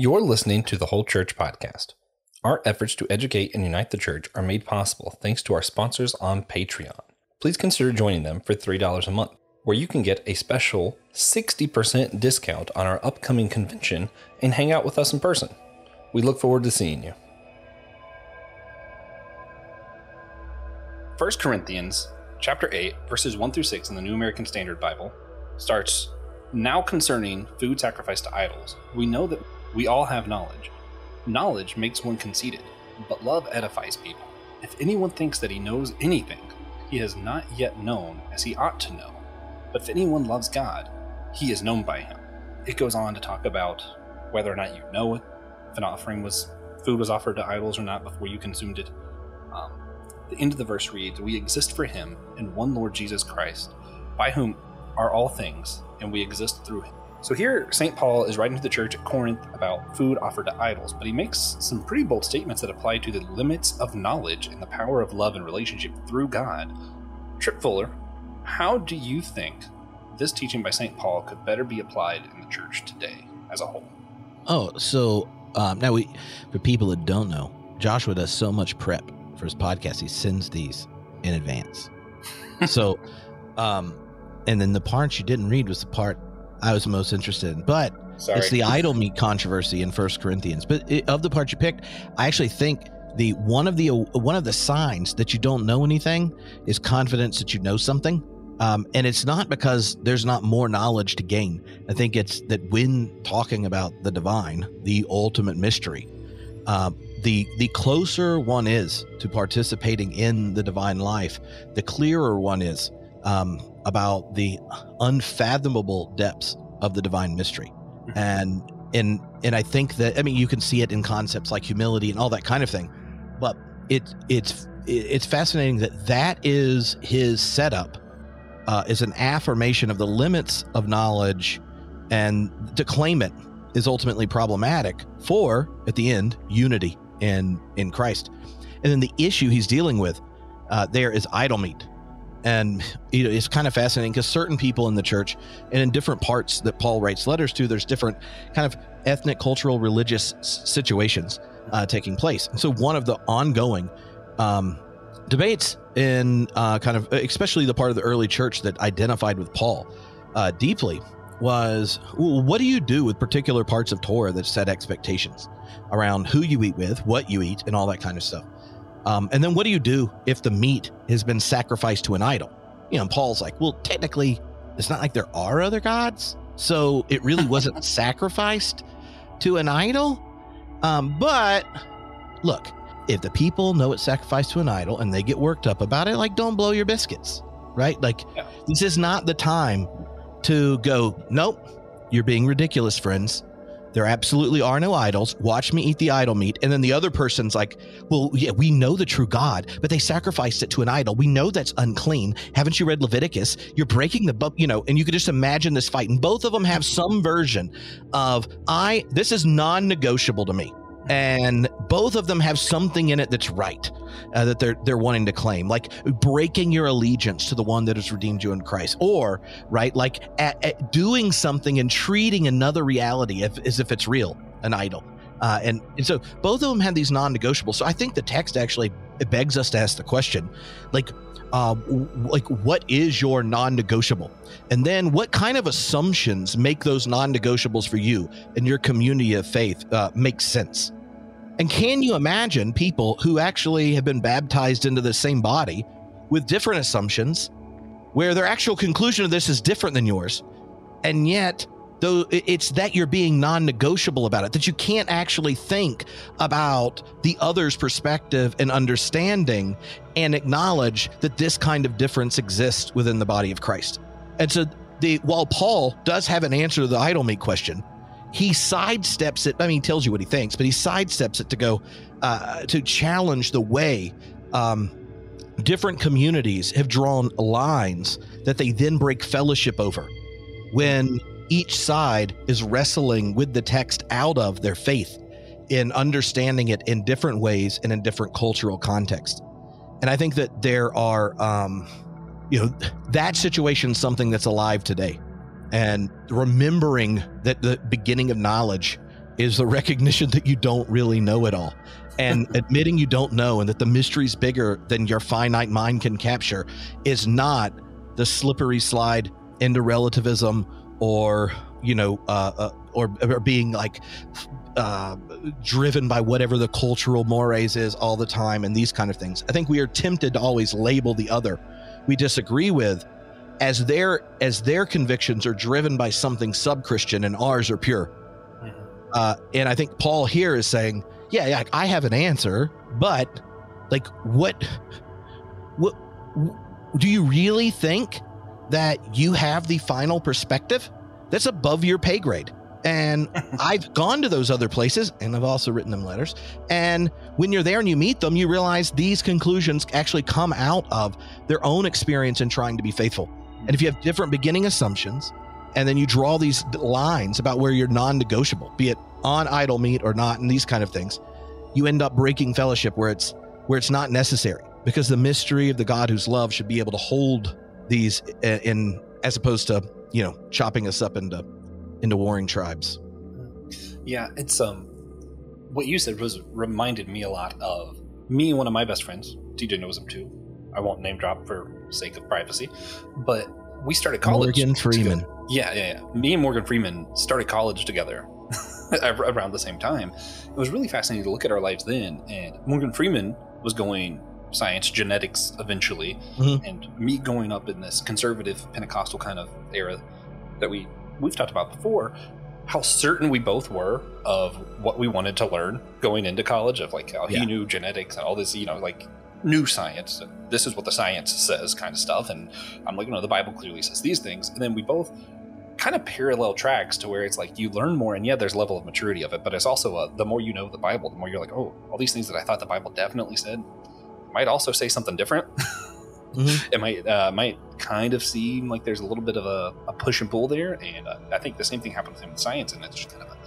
You're listening to the Whole Church Podcast. Our efforts to educate and unite the church are made possible thanks to our sponsors on Patreon. Please consider joining them for $3 a month, where you can get a special 60% discount on our upcoming convention and hang out with us in person. We look forward to seeing you. 1 Corinthians chapter 8 verses 1 through 6 in the New American Standard Bible starts now concerning food sacrificed to idols. We know that we all have knowledge. Knowledge makes one conceited, but love edifies people. If anyone thinks that he knows anything, he has not yet known as he ought to know. But if anyone loves God, he is known by him. It goes on to talk about whether or not you know if an offering was food was offered to idols or not before you consumed it. Um, the end of the verse reads, "We exist for Him in one Lord Jesus Christ, by whom are all things, and we exist through Him." So here, St. Paul is writing to the church at Corinth about food offered to idols, but he makes some pretty bold statements that apply to the limits of knowledge and the power of love and relationship through God. Tripp Fuller, how do you think this teaching by St. Paul could better be applied in the church today as a whole? Oh, so um, now we, for people that don't know, Joshua does so much prep for his podcast. He sends these in advance. so, um, and then the part you didn't read was the part I was most interested in. But Sorry. it's the idol meat controversy in First Corinthians. But it, of the part you picked, I actually think the one of the one of the signs that you don't know anything is confidence that you know something. Um, and it's not because there's not more knowledge to gain. I think it's that when talking about the divine, the ultimate mystery, uh, the the closer one is to participating in the divine life, the clearer one is um, about the unfathomable depths of the divine mystery, and and and I think that I mean you can see it in concepts like humility and all that kind of thing, but it it's it's fascinating that that is his setup uh, is an affirmation of the limits of knowledge, and to claim it is ultimately problematic for at the end unity in in Christ, and then the issue he's dealing with uh, there is idol meat and you know, it's kind of fascinating because certain people in the church and in different parts that paul writes letters to there's different kind of ethnic cultural religious situations uh, taking place. So one of the ongoing um, debates in uh, kind of especially the part of the early church that identified with paul uh, deeply was well, what do you do with particular parts of torah that set expectations around who you eat with what you eat and all that kind of stuff um, and then what do you do if the meat has been sacrificed to an idol? You know, Paul's like, well, technically, it's not like there are other gods. So it really wasn't sacrificed to an idol. Um, but look, if the people know it's sacrificed to an idol and they get worked up about it, like, don't blow your biscuits, right? Like, Yeah. this is not the time to go, nope, you're being ridiculous, friends. There absolutely are no idols. Watch me eat the idol meat. And then the other person's like, well, yeah, we know the true God, but they sacrificed it to an idol. We know that's unclean. Haven't you read Leviticus? You're breaking the, you know, and you could just imagine this fight. And both of them have some version of, I, this is non negotiable to me. And both of them have something in it that's right, uh, that they're they're wanting to claim, like breaking your allegiance to the one that has redeemed you in Christ, or right, like at, at doing something and treating another reality if, as if it's real, an idol. Uh, and, and so both of them had these non-negotiables. So I think the text actually begs us to ask the question, like, uh, like what is your non-negotiable, and then what kind of assumptions make those non-negotiables for you and your community of faith uh, make sense? And can you imagine people who actually have been baptized into the same body with different assumptions, where their actual conclusion of this is different than yours, and yet though it's that you're being non-negotiable about it that you can't actually think about the other's perspective and understanding and acknowledge that this kind of difference exists within the body of Christ. And so the while Paul does have an answer to the idol meat question, he sidesteps it. I mean, he tells you what he thinks, but he sidesteps it to go uh, to challenge the way um, different communities have drawn lines that they then break fellowship over when each side is wrestling with the text out of their faith in understanding it in different ways and in different cultural contexts. And I think that there are, um, you know, that situation something that's alive today. And remembering that the beginning of knowledge is the recognition that you don't really know it all. And admitting you don't know and that the mystery's bigger than your finite mind can capture is not the slippery slide into relativism or, you know, uh, uh, or, or being like uh, driven by whatever the cultural mores is all the time and these kind of things. I think we are tempted to always label the other we disagree with as their as their convictions are driven by something sub-Christian and ours are pure. Uh, and I think Paul here is saying, yeah, yeah, I have an answer, but like, what, what, do you really think that you have the final perspective? That's above your pay grade. And I've gone to those other places and I've also written them letters. And when you're there and you meet them, you realize these conclusions actually come out of their own experience in trying to be faithful. And if you have different beginning assumptions, and then you draw these lines about where you're non-negotiable, be it on idol meat or not, and these kind of things, you end up breaking fellowship where it's where it's not necessary because the mystery of the God whose love should be able to hold these in as opposed to you know chopping us up into into warring tribes. Yeah, it's um, what you said was reminded me a lot of me and one of my best friends. DJ knows him too. I won't name drop for sake of privacy, but we started college. Morgan Freeman. Together. Yeah, yeah, yeah. Me and Morgan Freeman started college together around the same time. It was really fascinating to look at our lives then. And Morgan Freeman was going science, genetics eventually, mm-hmm. and me going up in this conservative Pentecostal kind of era that we we've talked about before. How certain we both were of what we wanted to learn going into college, of like how yeah. he knew genetics and all this, you know, like new science. This is what the science says, kind of stuff. And I'm like, no, the Bible clearly says these things. And then we both kind of parallel tracks to where it's like you learn more, and yeah, there's level of maturity of it, but it's also a, the more you know the Bible, the more you're like, oh, all these things that I thought the Bible definitely said might also say something different. mm-hmm. It might uh, might kind of seem like there's a little bit of a, a push and pull there, and uh, I think the same thing happens in science, and it's just kind of a,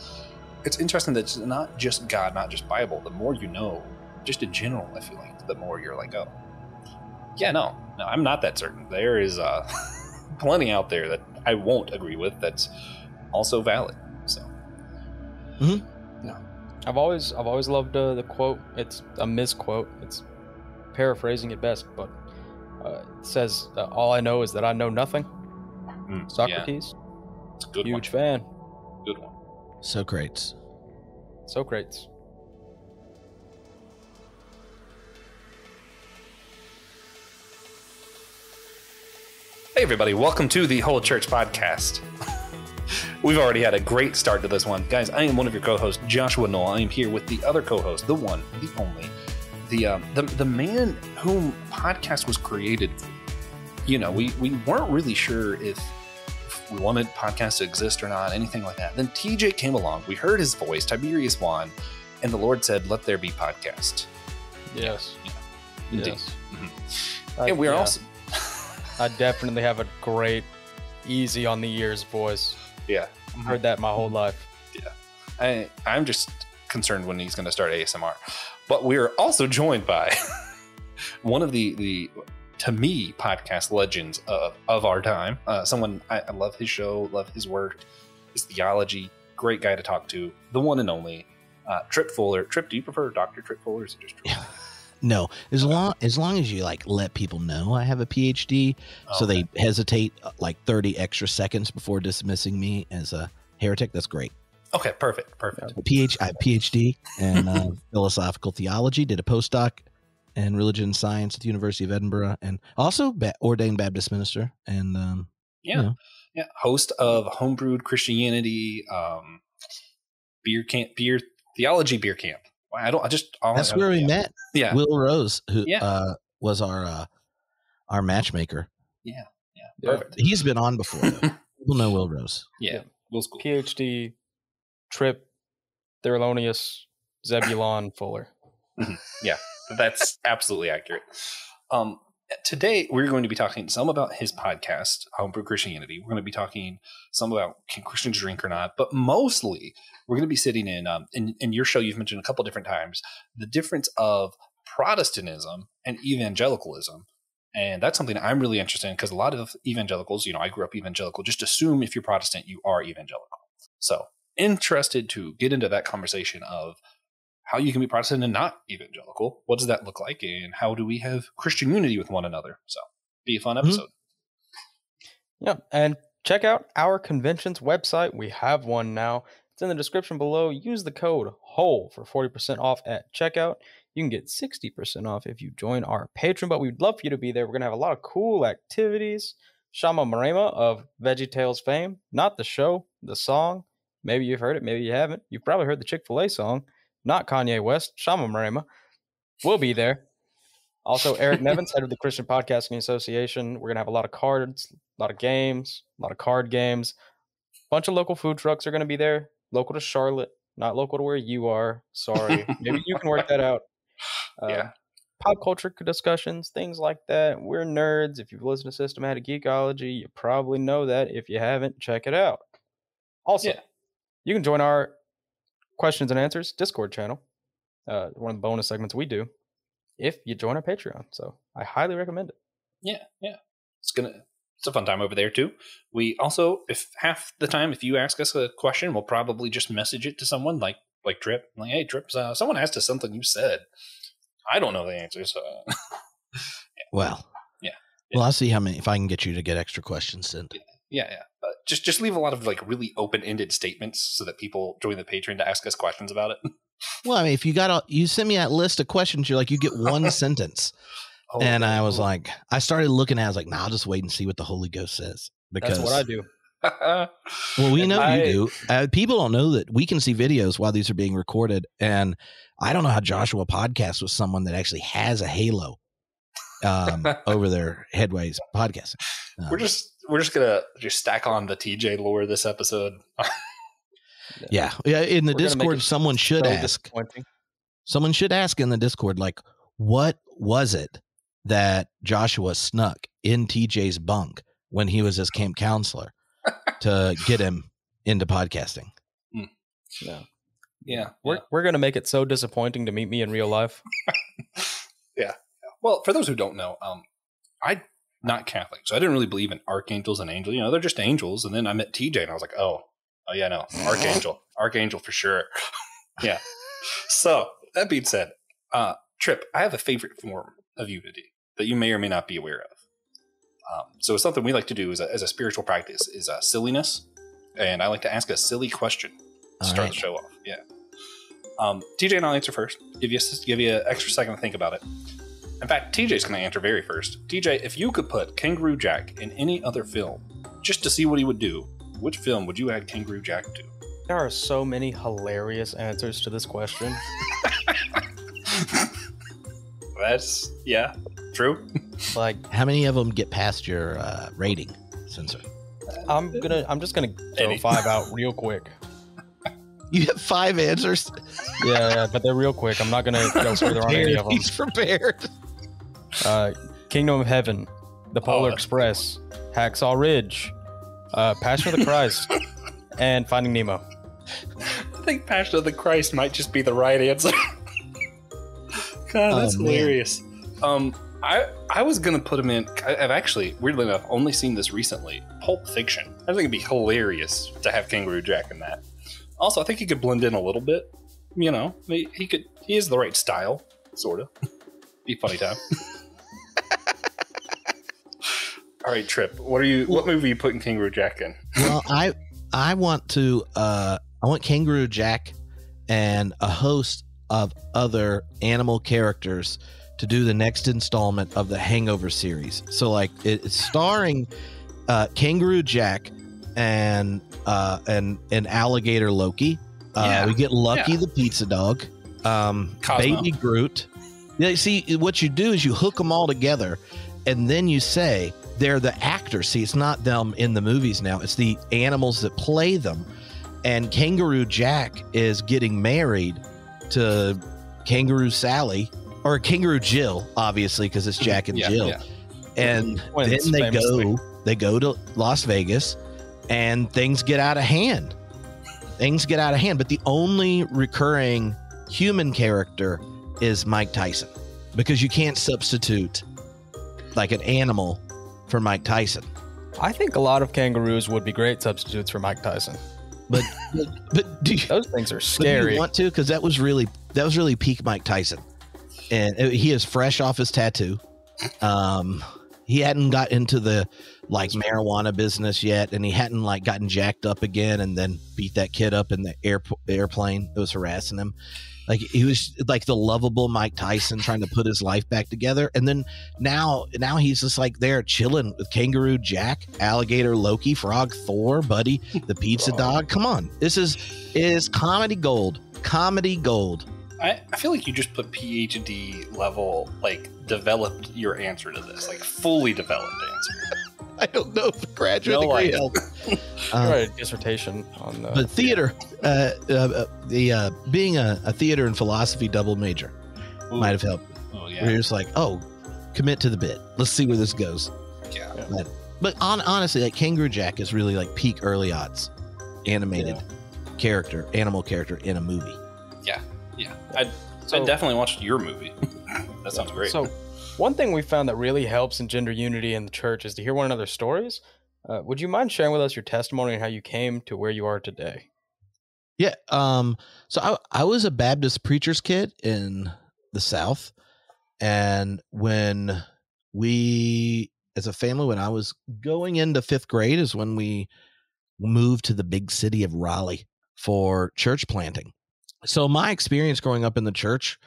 it's interesting that it's not just God, not just Bible. The more you know, just in general, I feel like the more you're like, oh, yeah, no, no, I'm not that certain. There is uh, plenty out there that I won't agree with. That's also valid. So, mm-hmm. yeah, I've always I've always loved uh, the quote. It's a misquote. It's paraphrasing it best, but uh, it says, uh, "All I know is that I know nothing." Mm, Socrates. Yeah. It's a good Huge one. fan. Good one. Socrates. Socrates. Hey, everybody, welcome to the Whole Church Podcast. We've already had a great start to this one. Guys, I am one of your co hosts, Joshua Noel. I am here with the other co host, the one, the only, the, um, the, the man whom podcast was created. You know, we, we weren't really sure if, if we wanted podcasts to exist or not, anything like that. Then TJ came along, we heard his voice, Tiberius Juan, and the Lord said, Let there be podcast. Yes. Yeah. Indeed. Yes. Mm-hmm. and we're yeah. also I definitely have a great, easy on the ears voice. Yeah, I've heard that my whole life. Yeah, I I'm just concerned when he's going to start ASMR, but we're also joined by one of the the to me podcast legends of of our time. Uh, someone I, I love his show, love his work, his theology. Great guy to talk to. The one and only uh, Tripp Fuller. Tripp, do you prefer Doctor Tripp Fuller or is it just Tripp? No, as long as long as you like let people know I have a PhD, oh, so they hesitate uh, like thirty extra seconds before dismissing me as a heretic. That's great. Okay, perfect, perfect. PH, I have PhD in uh, philosophical theology. Did a postdoc in religion science at the University of Edinburgh, and also ba- ordained Baptist minister. And um, yeah, you know. yeah, host of Homebrewed Christianity, um, beer camp, beer theology, beer camp. I don't. I just. I That's where we met. Yeah, Will Rose, who yeah. uh, was our uh, our matchmaker. Yeah, yeah, perfect. He's been on before. People know Will Rose. Yeah, yeah. Will's cool. PhD, Tripp, Thelonious, Zebulon Fuller. Mm-hmm. Yeah, that's absolutely accurate. Um, today we're going to be talking some about his podcast homebrew christianity. We're going to be talking some about can christians drink or not but mostly we're going to be sitting in um, in, in your show you've mentioned a couple different times the difference of protestantism and evangelicalism. And that's something i'm really interested in because a lot of evangelicals you know i grew up evangelical just assume if you're protestant you are evangelical. So interested to get into that conversation of how you can be Protestant and not evangelical. What does that look like? And how do we have Christian unity with one another? So, be a fun Mm-hmm. episode. Yeah, and check out our convention's website. We have one now. It's in the description below. Use the code WHOLE for 40% off at checkout. You can get 60% off if you join our Patreon, but we'd love for you to be there. We're going to have a lot of cool activities. Shama Marema of Veggie Tales fame, not the show, the song. Maybe you've heard it, maybe you haven't. You've probably heard the Chick fil A song, not Kanye West. Shama Marema will be there. Also, Eric Nevins, head of the Christian Podcasting Association. We're going to have a lot of cards, a lot of games, a lot of card games. A bunch of local food trucks are going to be there, local to Charlotte, not local to where you are. Sorry. Maybe you can work that out. Uh, Yeah. Pop culture discussions, things like that. We're nerds. If you've listened to Systematic Geekology, you probably know that. If you haven't, check it out. Also, Yeah. you can join our questions and answers Discord channel, uh, one of the bonus segments we do, if you join our Patreon. So I highly recommend it. Yeah, yeah. It's gonna it's a fun time over there too. We also, if half the time, if you ask us a question, we'll probably just message it to someone like like Tripp, like, hey Tripp, uh, someone asked us something you said. I don't know the answer, so Well, Yeah. Well, I'll see how many if I can get you to get extra questions sent. Yeah, yeah. Uh, just just leave a lot of like really open ended statements so that people join the Patreon to ask us questions about it. Well, I mean, if you got a, you sent me that list of questions, you're like, you get one sentence, Oh, and I was like, I started looking at, it, I was like, nah, I'll just wait and see what the Holy Ghost says because That's what I do. Well, we And know I- you do. Uh, people don't know that we can see videos while these are being recorded, and I don't know how Joshua podcasts with someone that actually has a halo um, over their headways podcasting. Uh, we're just we're just gonna just stack on the TJ lore this episode. yeah, yeah. In the We're Discord, someone should So ask. Someone should ask in the Discord, like, what was it that Joshua snuck in TJ's bunk when he was his camp counselor to get him into podcasting? Yeah. yeah, We're, we're going to make it so disappointing to meet me in real life. Yeah. Well, for those who don't know, um, I not Catholic, so I didn't really believe in archangels and angels. You know, they're just angels. And then I met TJ, and I was like, oh, oh yeah, no, archangel, archangel for sure. yeah. So that being said, uh, Tripp, I have a favorite form of unity that you may or may not be aware of. Um, so it's something we like to do as a, as a spiritual practice is uh, silliness, and I like to ask a silly question to All start right. the show off. Yeah. Um, TJ and I'll answer first. Give you a, give you an extra second to think about it. In fact, TJ's going to answer very first. TJ, if you could put Kangaroo Jack in any other film, just to see what he would do, which film would you add Kangaroo Jack to? There are so many hilarious answers to this question. That's yeah, true. Like How many of them get past your uh, rating sensor? I'm gonna, I'm just gonna throw Any. five out real quick. You have five answers. Yeah, yeah, but they're real quick. I'm not gonna go further on any of them. He's prepared. Uh, Kingdom of Heaven, The Polar that's Express, Hacksaw Ridge, uh, Passion of the Christ, and Finding Nemo. I think Passion of the Christ might just be the right answer. God, that's Oh, hilarious. Um, I I was gonna put him in. I- I've actually, weirdly enough, only seen this recently. Pulp Fiction. I think it'd be hilarious to have Kangaroo Jack in that. Also, I think he could blend in a little bit. You know, he, he could. He is the right style, sort of. be funny time. All right, Tripp. What are you? What movie are you putting Kangaroo Jack in? well, I I want to uh I want Kangaroo Jack and a host of other animal characters to do the next installment of the Hangover series. So like it's starring uh Kangaroo Jack and uh and and alligator Loki. Uh Yeah. we get Lucky Yeah. the pizza dog. Um baby Groot. Yeah, see what you do is you hook them all together and then you say they're the actors. See, it's not them in the movies now, it's the animals that play them. And Kangaroo Jack is getting married to Kangaroo Sally or Kangaroo Jill, obviously, because it's Jack and Yeah, Jill. yeah. And Twins, then they go they go to Las Vegas and things get out of hand. Things get out of hand. But the only recurring human character is Mike Tyson. Because you can't substitute like an animal for Mike Tyson. I think a lot of kangaroos would be great substitutes for Mike Tyson. But but, but do you, Those things are scary. you want to? Because that was really that was really peak Mike Tyson, and uh, he is fresh off his tattoo. Um, he hadn't got into the like marijuana business yet, and he hadn't like gotten jacked up again, and then beat that kid up in the air, airplane that was harassing him. Like he was like the lovable Mike Tyson trying to put his life back together, and then now now he's just like there chilling with Kangaroo Jack, Alligator Loki, Frog Thor, Buddy, the Pizza Dog. Come on, this is is comedy gold, comedy gold. I, I feel like you just put PhD level, like developed your answer to this, like fully developed answer. I don't know if a graduate No degree idea. helped. I wrote a dissertation on uh, but theater, uh, uh, uh, the uh, being a, a theater and philosophy double major Ooh. might have helped. Oh Where yeah, you're just like, oh, commit to the bit. Let's see where this goes. yeah. But, but on, honestly, like Kangaroo Jack is really like peak early odds animated character, animal character in a movie. Yeah, Yeah. I, I So- definitely watched your movie. that sounds great. So, one thing we found that really helps in gender unity in the church is to hear one another's stories. Uh, would you mind sharing with us your testimony and how you came to where you are today? Yeah. Um. So I I was a Baptist preacher's kid in the South, and when we, as a family, when I was going into fifth grade, is when we moved to the big city of Raleigh for church planting. So my experience growing up in the church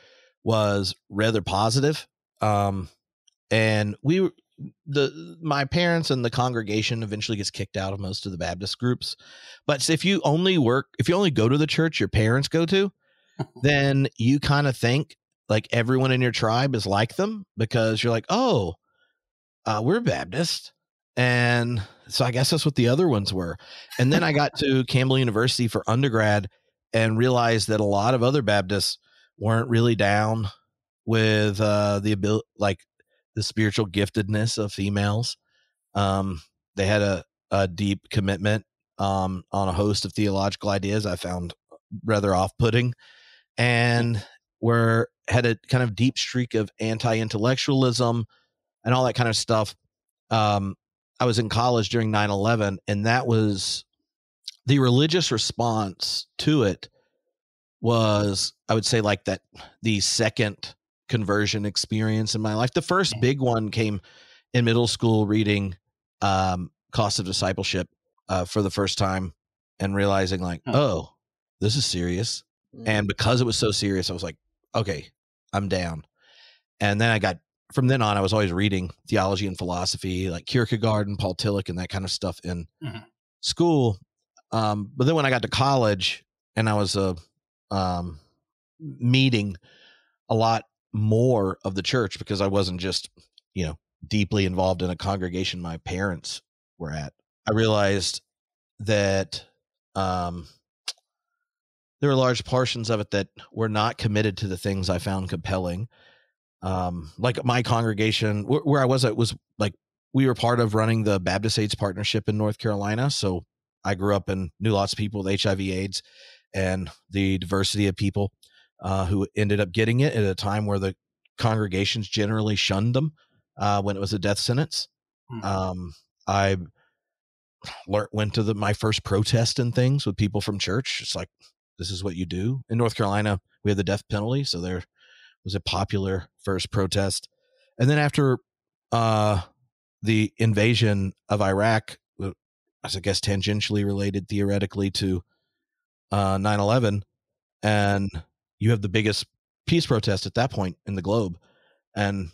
was rather positive. Um, and we the my parents and the congregation eventually gets kicked out of most of the Baptist groups. But if you only work, if you only go to the church your parents go to, then you kind of think like everyone in your tribe is like them because you're like, oh, uh, we're Baptist. And so I guess that's what the other ones were. And then I got to Campbell University for undergrad and realized that a lot of other Baptists weren't really down with uh, the ability, like the spiritual giftedness of females. Um, they had a, a deep commitment um, on a host of theological ideas I found rather off putting and were had a kind of deep streak of anti-intellectualism and all that kind of stuff. Um, I was in college during 9-11 and that was the religious response to it was I would say like that the second conversion experience in my life. The first big one came in middle school reading um Cost of Discipleship uh for the first time and realizing like, oh, this is serious. And because it was so serious, I was like, okay, I'm down. And then I got from then on, I was always reading theology and philosophy, like Kierkegaard and Paul Tillich and that kind of stuff in Mhm. school. Um, but then when I got to college and I was uh, um, meeting a lot more of the church because I wasn't just, you know, deeply involved in a congregation my parents were at, I realized that um, there were large portions of it that were not committed to the things I found compelling. Um, like my congregation, where, where I was at, was like we were part of running the Baptist AIDS Partnership in North Carolina. So I grew up and knew lots of people with HIV/AIDS and the diversity of people uh, who ended up getting it at a time where the congregations generally shunned them uh, when it was a death sentence. Mhm. Um, I learned, went to the, my first protest and things with people from church. It's like, this is what you do. In North Carolina, we had the death penalty. So there was a popular first protest. And then after uh, the invasion of Iraq, uh, I guess tangentially related theoretically to uh, 9-11, and you have the biggest peace protest at that point in the globe. And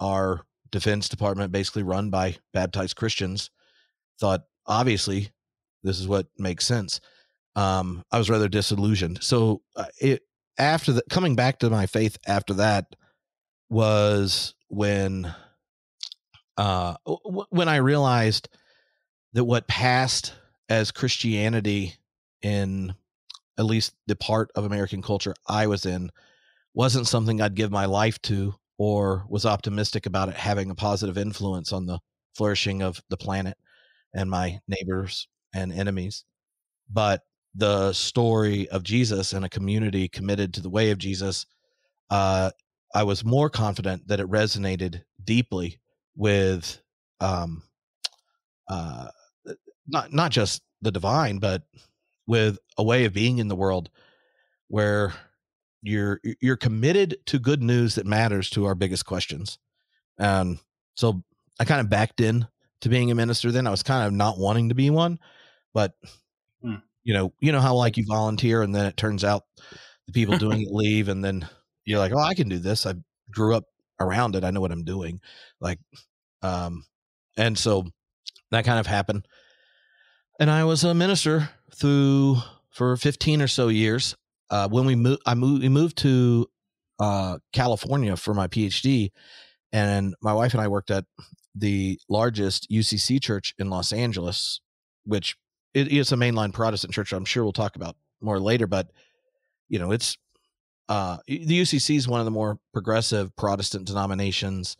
our defense department, basically run by baptized Christians, thought obviously this is what makes sense. Um, I was rather disillusioned. So uh, it after the coming back to my faith after that was when uh w- when I realized that what passed as Christianity in at least the part of American culture I was in wasn't something I'd give my life to or was optimistic about it having a positive influence on the flourishing of the planet and my neighbors and enemies. But the story of Jesus and a community committed to the way of Jesus, uh, I was more confident that it resonated deeply with um, uh, not not just the divine, but with a way of being in the world where you're you're committed to good news that matters to our biggest questions. And so I kind of backed in to being a minister then. I was kind of not wanting to be one, but Hmm. you know, you know how like you volunteer and then it turns out the people doing it leave and then you're like, "Oh, I can do this. I grew up around it. I know what I'm doing." Like um and so that kind of happened. And I was a minister through for 15 or so years. Uh, when we moved, I moved, we moved to uh, California for my PhD, and my wife and I worked at the largest UCC church in Los Angeles, which it is a mainline Protestant church. I'm sure we'll talk about more later, but you know, it's uh, the UCC is one of the more progressive Protestant denominations.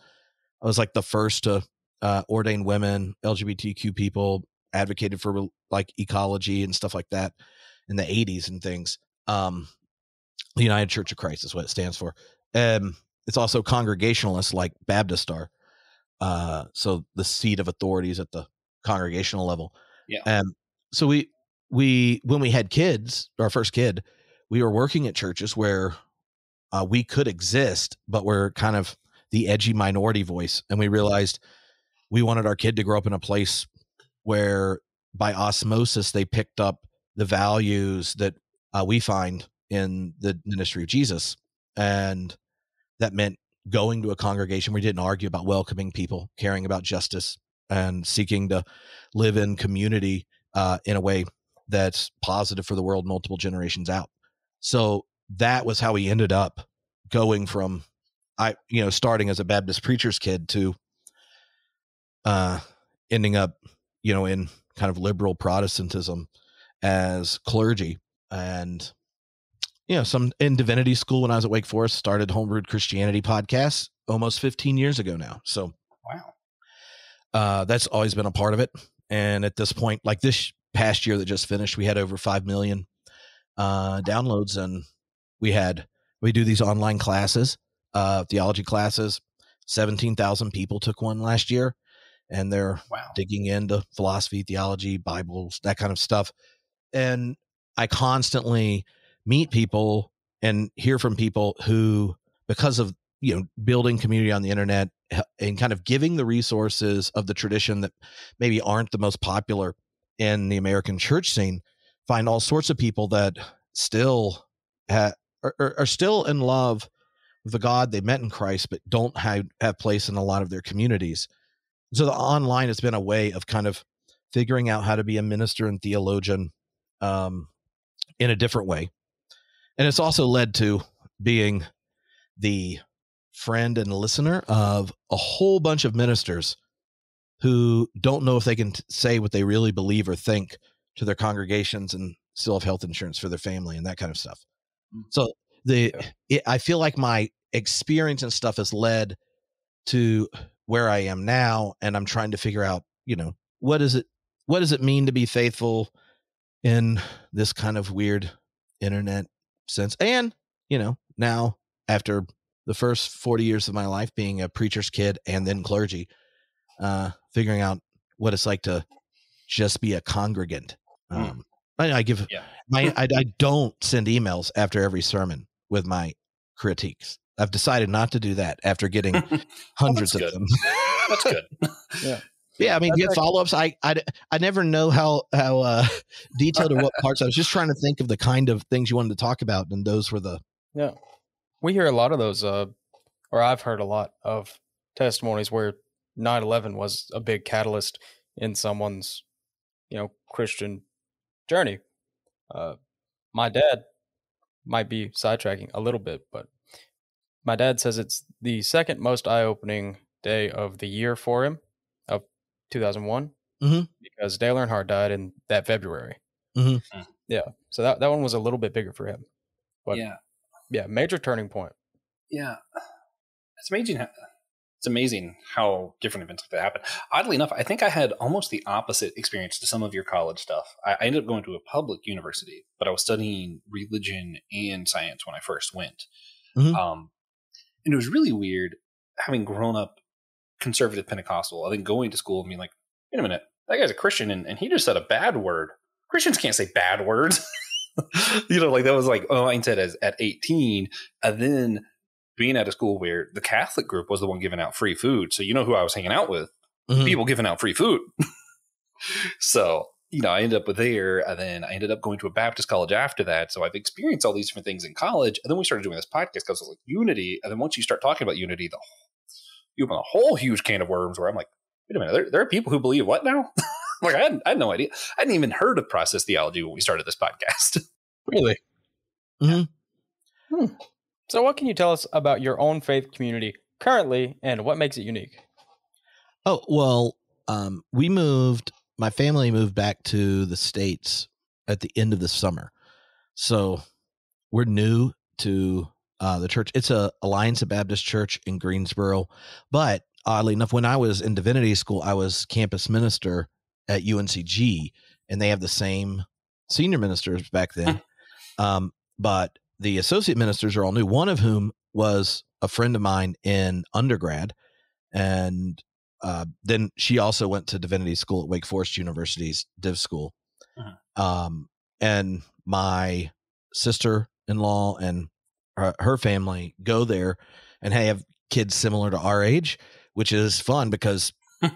I was like the first to uh, ordain women, LGBTQ people, advocated for like ecology and stuff like that in the 80s and things. Um, the United Church of Christ is what it stands for. Um, it's also congregationalist like Baptist are. Uh, so the seat of authority is at the congregational level. Yeah. Um, so we we when we had kids, our first kid, we were working at churches where uh, we could exist, but we're kind of the edgy minority voice, and we realized we wanted our kid to grow up in a place where by osmosis they picked up the values that uh, we find in the ministry of Jesus. And that meant going to a congregation where we didn't argue about welcoming people, caring about justice, and seeking to live in community uh, in a way that's positive for the world multiple generations out. So that was how we ended up going from I, you know, starting as a Baptist preacher's kid to uh ending up, you know, in kind of liberal Protestantism as clergy. And you know, some in divinity school when I was at Wake Forest, started Homebrewed Christianity podcast almost 15 years ago now. So Wow. uh, that's always been a part of it. And at this point, like this past year that just finished, we had over 5 million uh, downloads and we had, we do these online classes, uh, theology classes. 17,000 people took one last year and they're Wow. digging into philosophy, theology, Bibles, that kind of stuff. And I constantly meet people and hear from people who, because of you know building community on the internet and kind of giving the resources of the tradition that maybe aren't the most popular in the American church scene, find all sorts of people that still ha- are, are, are still in love with the God they met in Christ, but don't have have place in a lot of their communities. So the online has been a way of kind of figuring out how to be a minister and theologian um, in a different way. And it's also led to being the friend and listener of a whole bunch of ministers who don't know if they can t- say what they really believe or think to their congregations and still have health insurance for their family and that kind of stuff. Mm. So the it, I feel like my experience and stuff has led to where I am now and I'm trying to figure out, you know, what is it what does it mean to be faithful in this kind of weird internet sense and you know now after the first 40 years of my life being a preacher's kid and then clergy uh figuring out what it's like to just be a congregant Mm. um I, I give Yeah. my I, I don't send emails after every sermon with my critiques i've decided not to do that after getting hundreds of them That's good. yeah, Yeah, I mean, That's get follow ups. I, I I never know how how uh, detailed or what parts. I was just trying to think of the kind of things you wanted to talk about, and those were the Yeah. We hear a lot of those, uh, or I've heard a lot of testimonies where 9 11 was a big catalyst in someone's, you know, Christian journey. Uh, my dad might be sidetracking a little bit, but my dad says it's the second most eye opening day of the year for him of 2001 Mhm. because Dale Earnhardt died in that February. Mhm. Mm. Yeah. So that, that one was a little bit bigger for him. But- yeah. Yeah. Major turning point. Yeah. It's amazing. How, it's amazing how different events like that happen. Oddly enough, I think I had almost the opposite experience to some of your college stuff. I, I ended up going to a public university, but I was studying religion and science when I first went. Mhm. Um, and it was really weird having grown up conservative Pentecostal. I think going to school and being like, wait a minute, that guy's a Christian and, and he just said a bad word. Christians can't say bad words. you know, like that was like, oh, I said as at 18. And then being at a school where the Catholic group was the one giving out free food. So you know who I was hanging out with? Mm-hmm. People giving out free food. so, you know, I ended up with there and then I ended up going to a Baptist college after that. So I've experienced all these different things in college. And then we started doing this podcast because it was like unity. And then once you start talking about unity, the you open a whole huge can of worms where I'm like, wait a minute, there, there are people who believe what now? like I had, I had no idea. I hadn't even heard of process theology when we started this podcast. really? Mm-hmm. Hmm. So, what can you tell us about your own faith community currently, and what makes it unique? Oh well, um, we moved. My family moved back to the states at the end of the summer, so we're new to uh, the church. It's a Alliance of Baptist Church in Greensboro, but oddly enough, when I was in divinity school, I was campus minister at UNCG, and they have the same senior ministers back then. um, but the associate ministers are all new. One of whom was a friend of mine in undergrad, and uh, then she also went to divinity school at Wake Forest University's Div School. Uh-huh. Um, and my sister-in-law and her, her family go there and have kids similar to our age, which is fun because,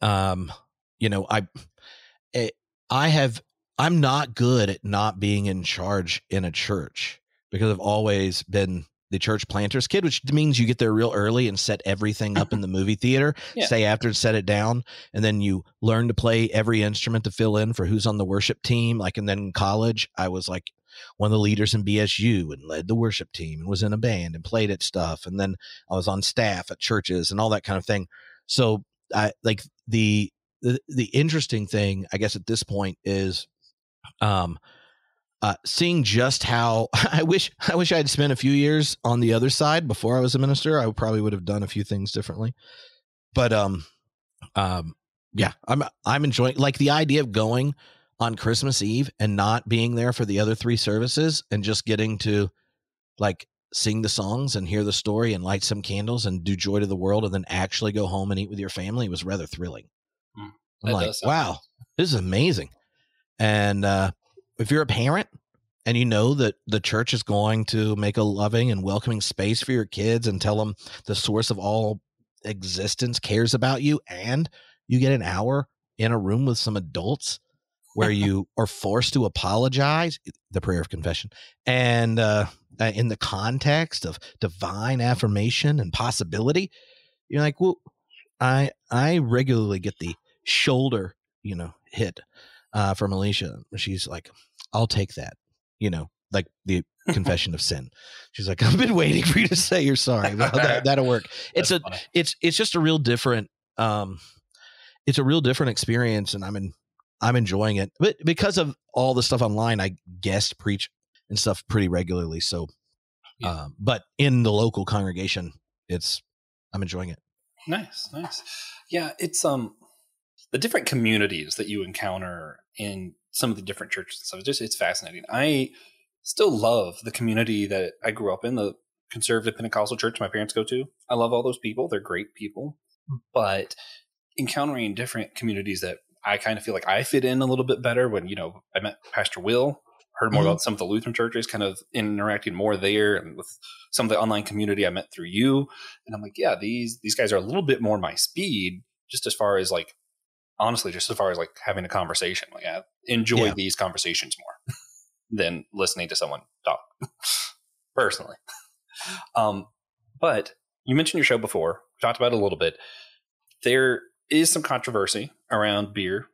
um, you know, I, it, eh, I have, I'm not good at not being in charge in a church because I've always been the church planter's kid, which means you get there real early and set everything up in the movie theater, yeah. stay after and set it down. And then you learn to play every instrument to fill in for who's on the worship team. Like, and then in college, I was like one of the leaders in BSU and led the worship team and was in a band and played at stuff. And then I was on staff at churches and all that kind of thing. So I like the, the, the interesting thing, I guess, at this point is, um, uh, seeing just how I wish I wish I had spent a few years on the other side before I was a minister. I probably would have done a few things differently. But um, um, yeah, I'm I'm enjoying like the idea of going on Christmas Eve and not being there for the other three services and just getting to like sing the songs and hear the story and light some candles and do joy to the world and then actually go home and eat with your family was rather thrilling. Mm, I'm like, wow, this is amazing. And uh, if you're a parent and you know that the church is going to make a loving and welcoming space for your kids and tell them the source of all existence cares about you and you get an hour in a room with some adults where you are forced to apologize the prayer of confession and uh, in the context of divine affirmation and possibility you're like well i i regularly get the shoulder you know hit uh, from Alicia. She's like, I'll take that, you know, like the confession of sin. She's like, I've been waiting for you to say you're sorry. that, that'll work. It's a, funny. it's, it's just a real different, um, it's a real different experience and I'm in, I'm enjoying it, but because of all the stuff online, I guest preach and stuff pretty regularly. So, yeah. um, but in the local congregation, it's, I'm enjoying it. Nice, nice. Yeah, it's um the different communities that you encounter in some of the different churches and stuff. It's just it's fascinating. I still love the community that I grew up in, the conservative Pentecostal church my parents go to. I love all those people. They're great people. Hmm. But encountering different communities that I kind of feel like I fit in a little bit better when, you know, I met Pastor Will, heard more mm-hmm. about some of the Lutheran churches, kind of interacting more there and with some of the online community I met through you. And I'm like, yeah, these these guys are a little bit more my speed, just as far as like honestly, just as far as like having a conversation, like I enjoy yeah. these conversations more than listening to someone talk personally. Um, but you mentioned your show before, we talked about it a little bit. There is some controversy around beer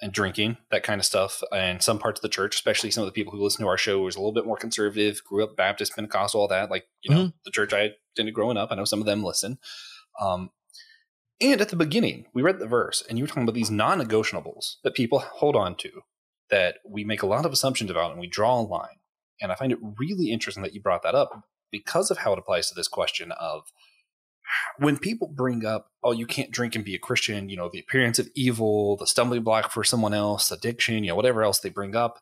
and drinking, that kind of stuff. And some parts of the church, especially some of the people who listen to our show, was a little bit more conservative, grew up Baptist, Pentecostal, all that. Like, you know, mm-hmm. the church I attended growing up, I know some of them listen. Um, and at the beginning, we read the verse, and you were talking about these non negotiables that people hold on to, that we make a lot of assumptions about, and we draw a line. And I find it really interesting that you brought that up because of how it applies to this question of when people bring up, oh, you can't drink and be a Christian, you know, the appearance of evil, the stumbling block for someone else, addiction, you know, whatever else they bring up.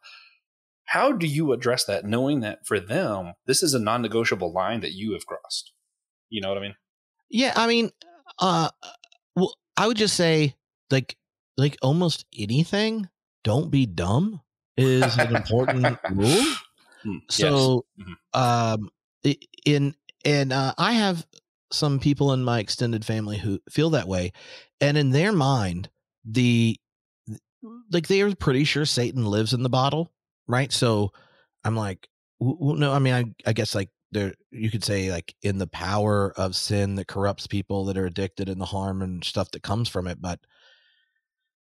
How do you address that, knowing that for them, this is a non negotiable line that you have crossed? You know what I mean? Yeah, I mean, uh, well, I would just say like like almost anything, don't be dumb. is an important rule. Hmm, So, yes. um, i- in and uh, I have some people in my extended family who feel that way, and in their mind, the like they are pretty sure Satan lives in the bottle, right? So, I'm like, w- w- no, I mean, I I guess like there you could say like in the power of sin that corrupts people that are addicted and the harm and stuff that comes from it, but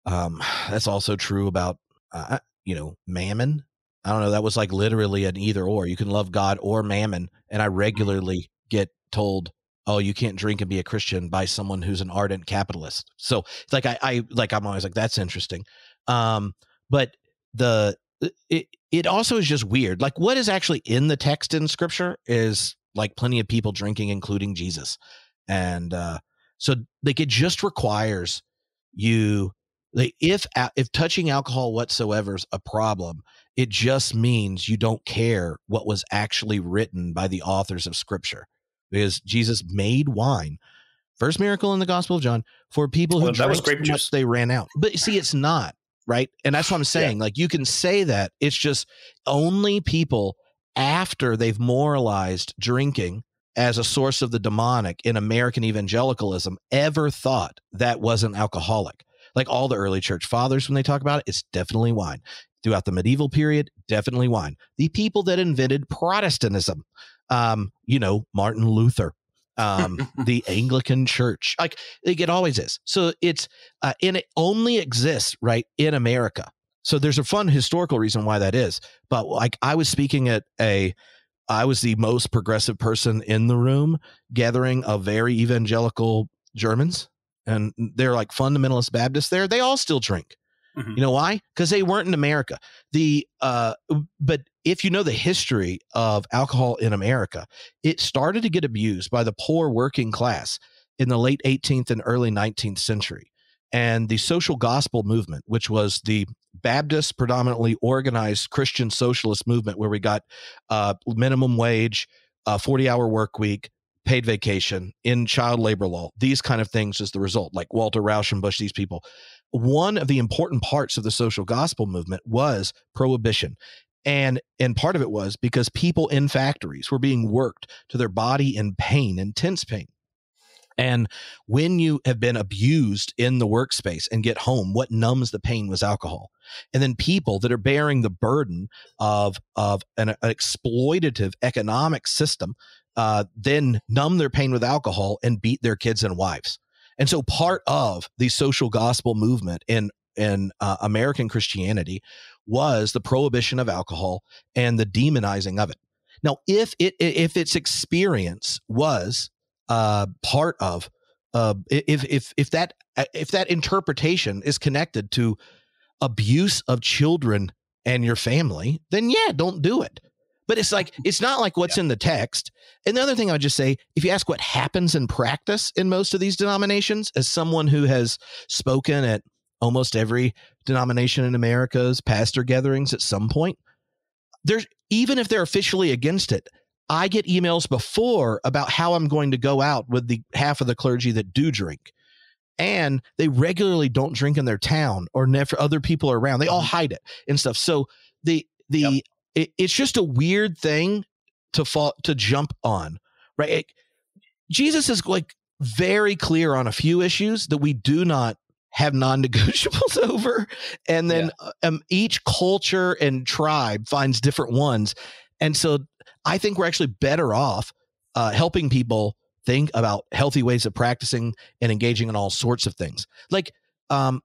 um, that's also true about uh, you know mammon I don't know. That was like literally an either or. You can love God or mammon. And I regularly get told, "Oh, you can't drink and be a Christian" by someone who's an ardent capitalist. So it's like I, I like I'm always like that's interesting. Um, but the it it also is just weird. Like what is actually in the text in Scripture is like plenty of people drinking, including Jesus, and uh, so like it just requires you like if if touching alcohol whatsoever is a problem it just means you don't care what was actually written by the authors of scripture because jesus made wine first miracle in the gospel of john for people who Well, that was drank grape juice. they ran out but see it's not right? And that's what i'm saying like you can say that it's just only people after they've moralized drinking as a source of the demonic in american evangelicalism ever thought that wasn't alcoholic. Like all the early church fathers when they talk about it it's definitely wine. Throughout the medieval period definitely wine. The people that invented protestantism um you know martin luther um the anglican church like, like it always is. So it's uh, and it only exists right in america. So there's a fun historical reason why that is but like i was speaking at a i was the most progressive person in the room gathering of very evangelical germans and they're like fundamentalist baptists there. They all still drink. Mhm. you know why? Because they weren't in america. The uh but if you know the history of alcohol in america it started to get abused by the poor working class in the late 18th and early 19th century. And the social gospel movement which was the baptist predominantly organized christian socialist movement where we got uh minimum wage uh 40 hour work week paid vacation in child labor law these kind of things as the result like walter rauschenbusch these people. One of the important parts of the social gospel movement was prohibition and and part of it was because people in factories were being worked to their body in pain intense pain. And when you have been abused in the workspace and get home what numbs the pain was alcohol. And then people that are bearing the burden of of an, an exploitative economic system uh, then numb their pain with alcohol and beat their kids and wives. And so part of the social gospel movement in in uh, American Christianity was the prohibition of alcohol and the demonizing of it. Now, if it if its experience was uh, part of uh, if if if that if that interpretation is connected to abuse of children and your family, then yeah, don't do it. But it's like it's not like what's in the text. And the other thing I would just say, if you ask what happens in practice in most of these denominations, as someone who has spoken at almost every denomination in America's pastor gatherings at some point, there's even if they're officially against it, I get emails before about how I'm going to go out with the half of the clergy that do drink. And they regularly don't drink in their town or never other people are around. They all mm-hmm. hide it and stuff. So the the Yep. it, it's just a weird thing to fall to jump on, right? It- Jesus is like very clear on a few issues that we do not have non-negotiables over. And then uh, um, each culture and tribe finds different ones. And so i think we're actually better off uh, helping people think about healthy ways of practicing and engaging in all sorts of things. Like um,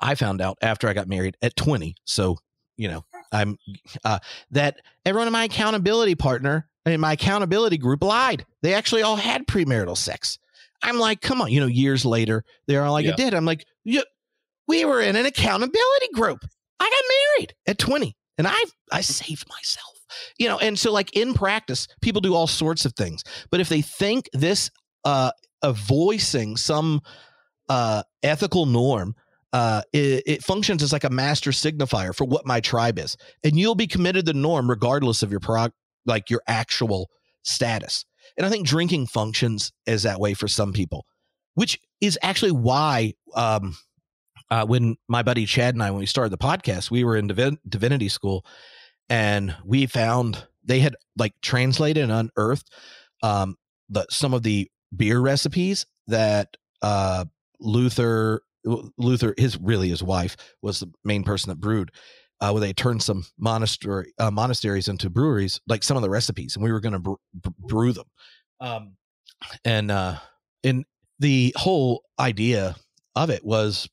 i found out after i got married at 20 so you know i'm uh, that everyone in my accountability partner in my accountability group lied. They actually all had premarital sex i'm like come on you know years later they're all like Yeah. it did. I'm like yeah, we were in an accountability group. I got married at 20 and i i saved myself you know and so like in practice people do all sorts of things but if they think this uh of voicing some uh ethical norm uh it, it functions as like a master signifier for what my tribe is and you'll be committed to the norm regardless of your prog like your actual status and i think drinking functions as that way for some people which is actually why um uh, when my buddy Chad and I, when we started the podcast, we were in divin- divinity school, and we found they had like translated and unearthed um, the some of the beer recipes that uh, Luther Luther his really his wife was the main person that brewed. Uh, where they turned some monastery uh, monasteries into breweries, like some of the recipes, and we were going to br- brew them. Um, and uh, in the whole idea of it was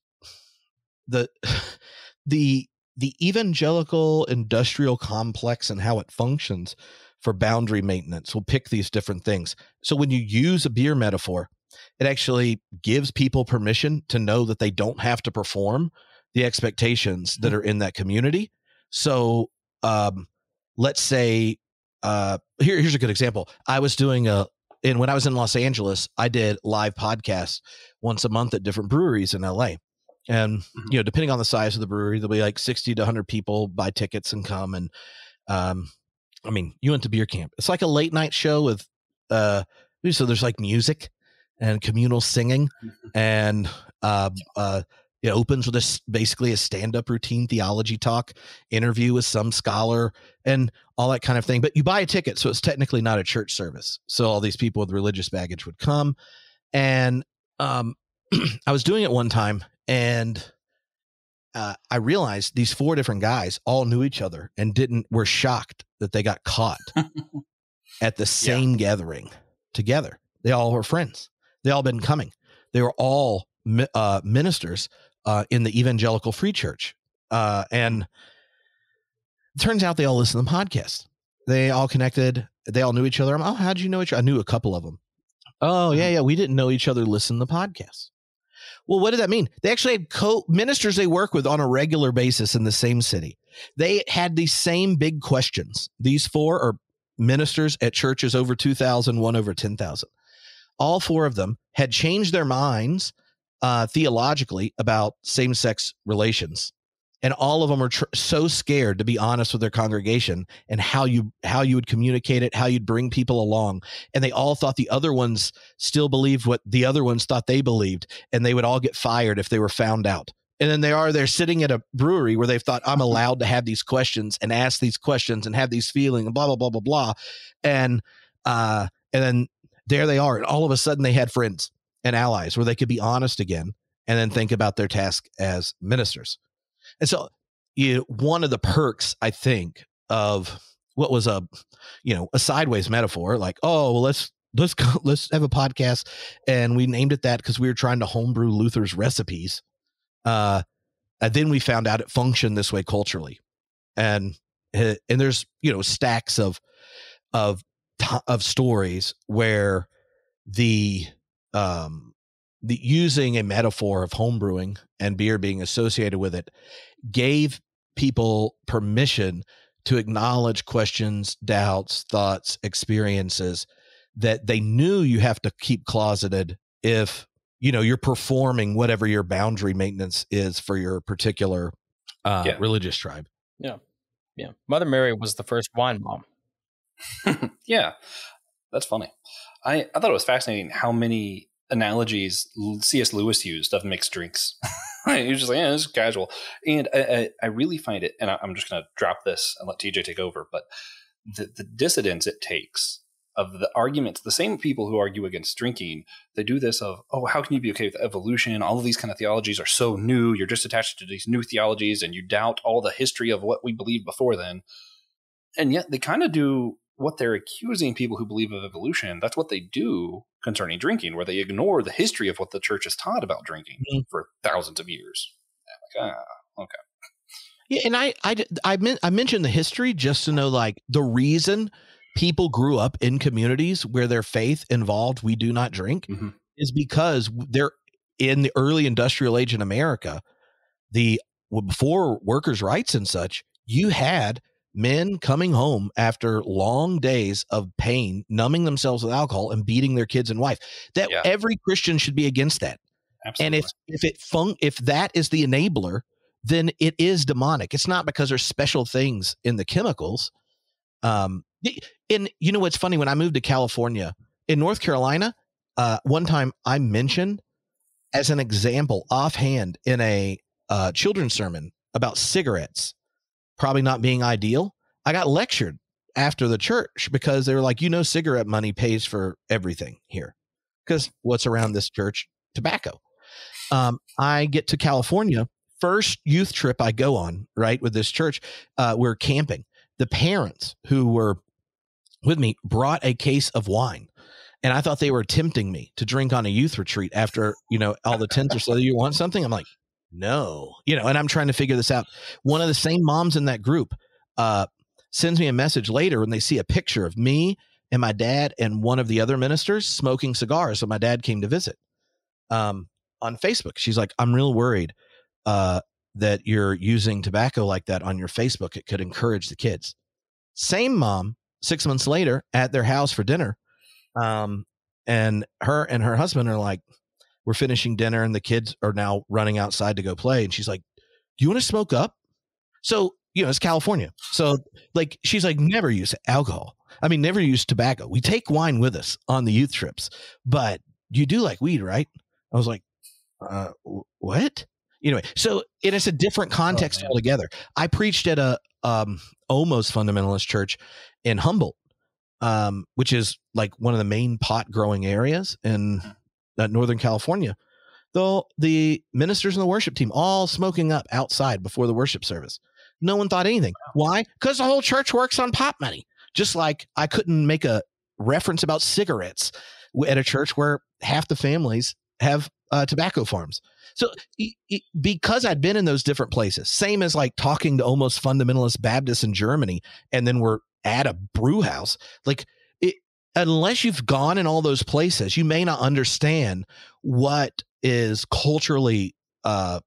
the the the evangelical industrial complex and how it functions for boundary maintenance. We'll pick these different things. So when you use a beer metaphor, it actually gives people permission to know that they don't have to perform the expectations that are in that community. So, um, let's say, uh, here, here's a good example. I was doing a, and when I was in Los Angeles, I did live podcasts once a month at different breweries in LA. And, mm-hmm. you know, depending on the size of the brewery, there'll be like 60 to 100 people buy tickets and come. And, um, I mean, you went to beer camp. It's like a late night show with, uh, so there's like music and communal singing mm-hmm. and uh, uh, it opens with a basically a stand-up routine theology talk interview with some scholar and all that kind of thing but you buy a ticket so it's technically not a church service so all these people with religious baggage would come and um, i was doing it one time and uh, i realized these four different guys all knew each other and didn't were shocked that they got caught at the same yeah. gathering together they all were friends they all been coming. They were all uh, ministers uh, in the Evangelical Free Church, uh, and turns out they all listen to the podcast. They all connected. They all knew each other. I'm, oh, how'd you know each other? I knew a couple of them. Oh, yeah, mm-hmm. yeah. We didn't know each other. Listen to the podcast. Well, what did that mean? They actually had co ministers they work with on a regular basis in the same city. They had these same big questions. These four are ministers at churches over 2,000, one over 10,000 all four of them had changed their minds uh, theologically about same sex relations. And all of them are tr- so scared to be honest with their congregation and how you how you would communicate it, how you'd bring people along. And they all thought the other ones still believed what the other ones thought they believed, and they would all get fired if they were found out. And then they are they're sitting at a brewery where they've thought I'm allowed to have these questions and ask these questions and have these feelings and blah blah blah blah blah. And uh, and then there they are. And all of a sudden they had friends and allies where they could be honest again and then think about their task as ministers. And so you know, one of the perks, I think, of what was a you know a sideways metaphor, like, oh well let's let's go, let's have a podcast and we named it that because we were trying to homebrew Luther's recipes. Uh and then we found out it functioned this way culturally. And eh, and there's you know stacks of of of stories where the um the using a metaphor of homebrewing and beer being associated with it gave people permission to acknowledge questions, doubts, thoughts, experiences that they knew you have to keep closeted if you know you're performing whatever your boundary maintenance is for your particular uh, yeah. religious tribe. Yeah, yeah. Mother Mary was the first wine mom. yeah, that's funny. I, I thought it was fascinating how many analogies C.S. Lewis used of mixed drinks. he was just like, yeah, this is casual. And I, I, I really find it, and I, am just going to drop this and let TJ take over, but the, the dissidence it takes of the arguments, the same people who argue against drinking, they do this of, oh, how can you be okay with evolution? All of these kind of theologies are so new. You're just attached to these new theologies and you doubt all the history of what we believed before then. And yet they kind of do what they're accusing people who believe of evolution, that's what they do concerning drinking, where they ignore the history of what the church has taught about drinking mm-hmm. for thousands of years. Like, ah, okay. Yeah, and I I I, meant, I mentioned the history just to know like the reason people grew up in communities where their faith involved we do not drink mm-hmm. is because they're in the early industrial age in America, the before workers' rights and such, you had men coming home after long days of pain, numbing themselves with alcohol and beating their kids and wife. That yeah. every Christian should be against that. Absolutely. And if if it fun if that is the enabler, then it is demonic. It's not because there's special things in the chemicals. Um, and you know what's funny? When I moved to California in North Carolina, uh, one time I mentioned as an example offhand in a uh, children's sermon about cigarettes probably not being ideal. I got lectured after the church because they were like, you know, cigarette money pays for everything here because what's around this church? Tobacco. Um, I get to California, first youth trip I go on, right, with this church. Uh, we're camping. The parents who were with me brought a case of wine. And I thought they were tempting me to drink on a youth retreat after, you know, all the tents are so you want something? I'm like, no, you know, and I'm trying to figure this out. One of the same moms in that group uh, sends me a message later when they see a picture of me and my dad and one of the other ministers smoking cigars. So my dad came to visit um, on Facebook. She's like, I'm real worried uh, that you're using tobacco like that on your Facebook. It could encourage the kids. Same mom, six months later at their house for dinner. Um, and her and her husband are like, we're finishing dinner and the kids are now running outside to go play. And she's like, Do you want to smoke up? So, you know, it's California. So, like, she's like, Never use alcohol. I mean, never use tobacco. We take wine with us on the youth trips, but you do like weed, right? I was like, uh, what? Anyway, so it is a different oh, context oh, altogether. I preached at a um, almost fundamentalist church in Humboldt, um, which is like one of the main pot growing areas in uh, Northern California. Though the ministers and the worship team all smoking up outside before the worship service. No one thought anything. Why? Because the whole church works on pot money. Just like I couldn't make a reference about cigarettes at a church where half the families have uh, tobacco farms. So because I'd been in those different places, same as like talking to almost fundamentalist Baptists in Germany, and then we're at a brew house, like unless you've gone in all those places, you may not understand what is culturally uh,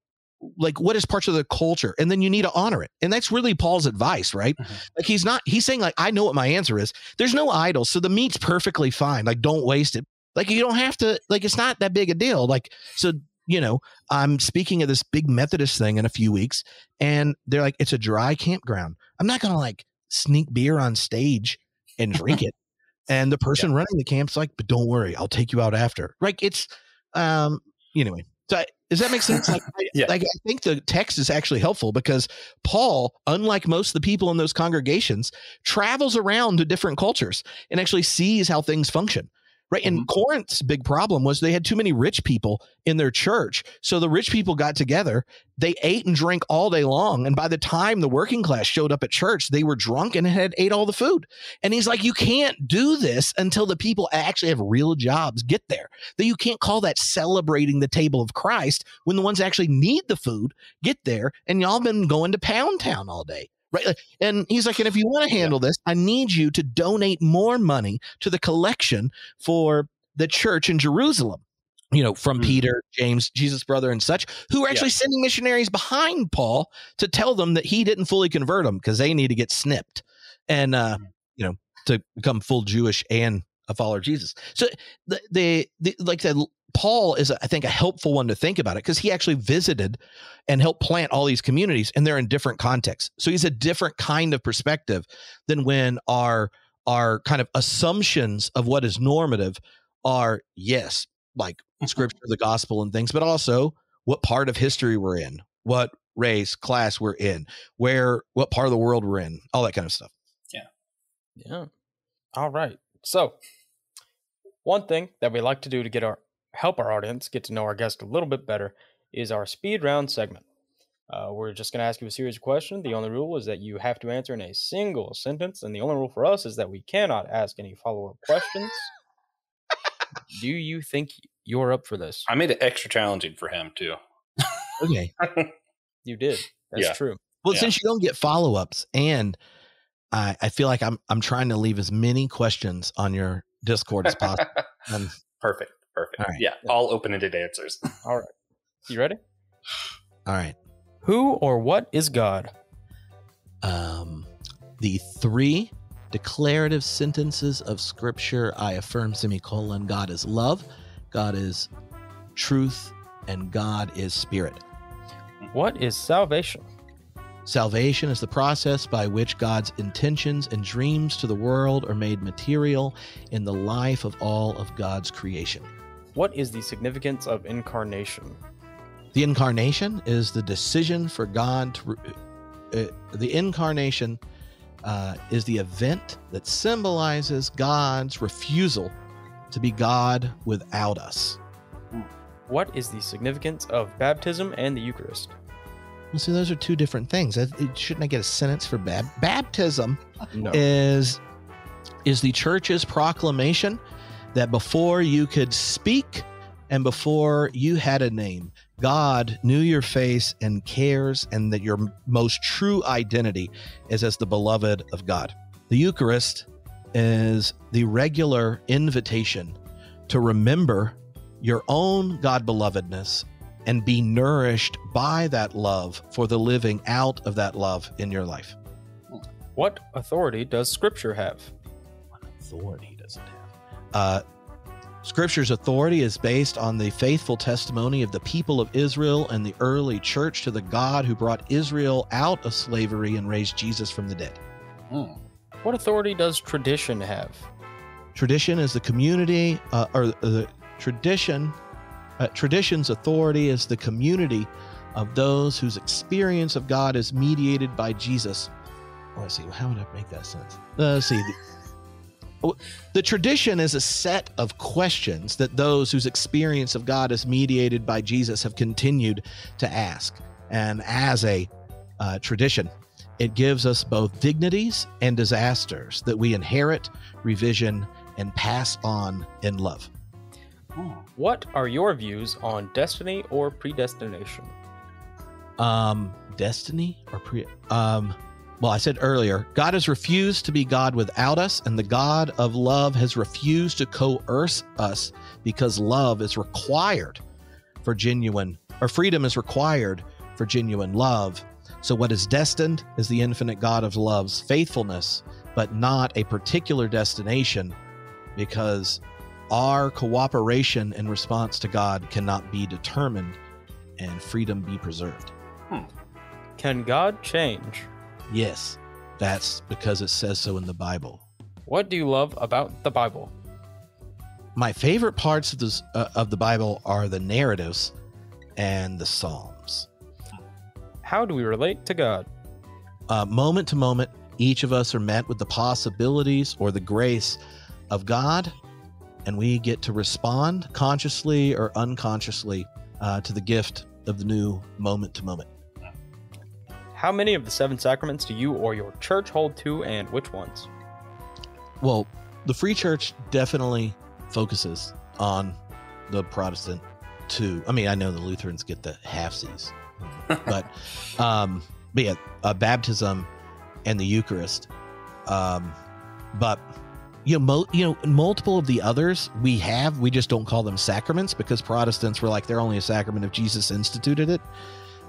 like what is parts of the culture and then you need to honor it and that's really paul's advice right? Mm-hmm. like he's not he's saying like i know what my answer is. There's no idols so the meat's perfectly fine like don't waste it. Like you don't have to like it's not that big a deal like so you know i'm speaking of this big methodist thing in a few weeks and they're like it's a dry campground. I'm not gonna like sneak beer on stage and drink it and the person yeah. running the camp's like but don't worry i'll take you out after like it's um anyway so does that make sense? Like, yeah. like I think the text is actually helpful because Paul, unlike most of the people in those congregations, travels around to different cultures and actually sees how things function right? And mm-hmm. Corinth's big problem was they had too many rich people in their church. So the rich people got together, they ate and drank all day long. And by the time the working class showed up at church, they were drunk and had ate all the food. And he's like, you can't do this until the people actually have real jobs get there. That you can't call that celebrating the table of Christ when the ones actually need the food get there. And y'all been going to Pound Town all day right? And he's like, and if you want to handle this, I need you to donate more money to the collection for the church in Jerusalem. You know, from mm-hmm. Peter, James, Jesus' brother, and such, who are actually yeah. sending missionaries behind Paul to tell them that he didn't fully convert them because they need to get snipped and, uh, mm-hmm. you know, to become full Jewish and a follower of Jesus. So the, the, the like the Paul is, I think, a helpful one to think about it because he actually visited and helped plant all these communities, and they're in different contexts. So he's a different kind of perspective than when our our kind of assumptions of what is normative are yes, like mm-hmm. scripture, the gospel, and things, but also what part of history we're in, what race, class we're in, where, what part of the world we're in, all that kind of stuff. Yeah. Yeah. All right. So, one thing that we like to do to get our help our audience get to know our guest a little bit better is our speed round segment. Uh, we're just going to ask you a series of questions. The only rule is that you have to answer in a single sentence, and the only rule for us is that we cannot ask any follow up questions. Do you think you're up for this? I made it extra challenging for him too. okay, you did. That's yeah. true. Well, yeah. since you don't get follow ups, and I, I feel like I'm I'm trying to leave as many questions on your Discord as possible. Perfect. Perfect. Yeah, all open ended answers. all right. You ready? All right. Who or what is God? Um, the three declarative sentences of Scripture I affirm, semicolon, God is love, God is truth, and God is spirit. What is salvation? Salvation is the process by which God's intentions and dreams to the world are made material in the life of all of God's creation. What is the significance of incarnation? The incarnation is the decision for God to. Uh, the incarnation uh, is the event that symbolizes God's refusal to be God without us. What is the significance of baptism and the Eucharist? Well, see, those are two different things. Shouldn't I get a sentence for bab- baptism? No. is is the church's proclamation that before you could speak and before you had a name god knew your face and cares and that your most true identity is as the beloved of god the eucharist is the regular invitation to remember your own god belovedness and be nourished by that love for the living out of that love in your life What authority does Scripture have? What authority does it have? Uh, scripture's authority is based on the faithful testimony of the people of Israel and the early church to the God who brought Israel out of slavery and raised Jesus from the dead. Hmm. What authority does tradition have? Tradition is the community, uh, or the tradition. Uh, tradition's authority is the community of those whose experience of God is mediated by Jesus. Oh, let's see. How would I make that sense? Uh, let's see. The, the tradition is a set of questions that those whose experience of God is mediated by Jesus have continued to ask. And as a uh, tradition, it gives us both dignities and disasters that we inherit, revision, and pass on in love. Hmm. What are your views on destiny or predestination? Um, destiny or pre? Um, well, I said earlier, God has refused to be God without us, and the God of love has refused to coerce us because love is required for genuine, or freedom is required for genuine love. So, what is destined is the infinite God of love's faithfulness, but not a particular destination, because our cooperation in response to God cannot be determined and freedom be preserved. Hmm. Can God change? Yes, that's because it says so in the Bible. What do you love about the Bible? My favorite parts of this uh, of the Bible are the narratives and the Psalms. How do we relate to God? Uh, moment to moment, each of us are met with the possibilities or the grace of God, and we get to respond consciously or unconsciously uh, to the gift of the new moment to moment. How many of the seven sacraments do you or your church hold to, and which ones? Well, the Free Church definitely focuses on the Protestant too. I mean, I know the Lutherans get the halfsies, but um, but yeah, uh, baptism and the Eucharist. Um, but you know, mo- you know, multiple of the others we have, we just don't call them sacraments because Protestants were like they're only a sacrament if Jesus instituted it.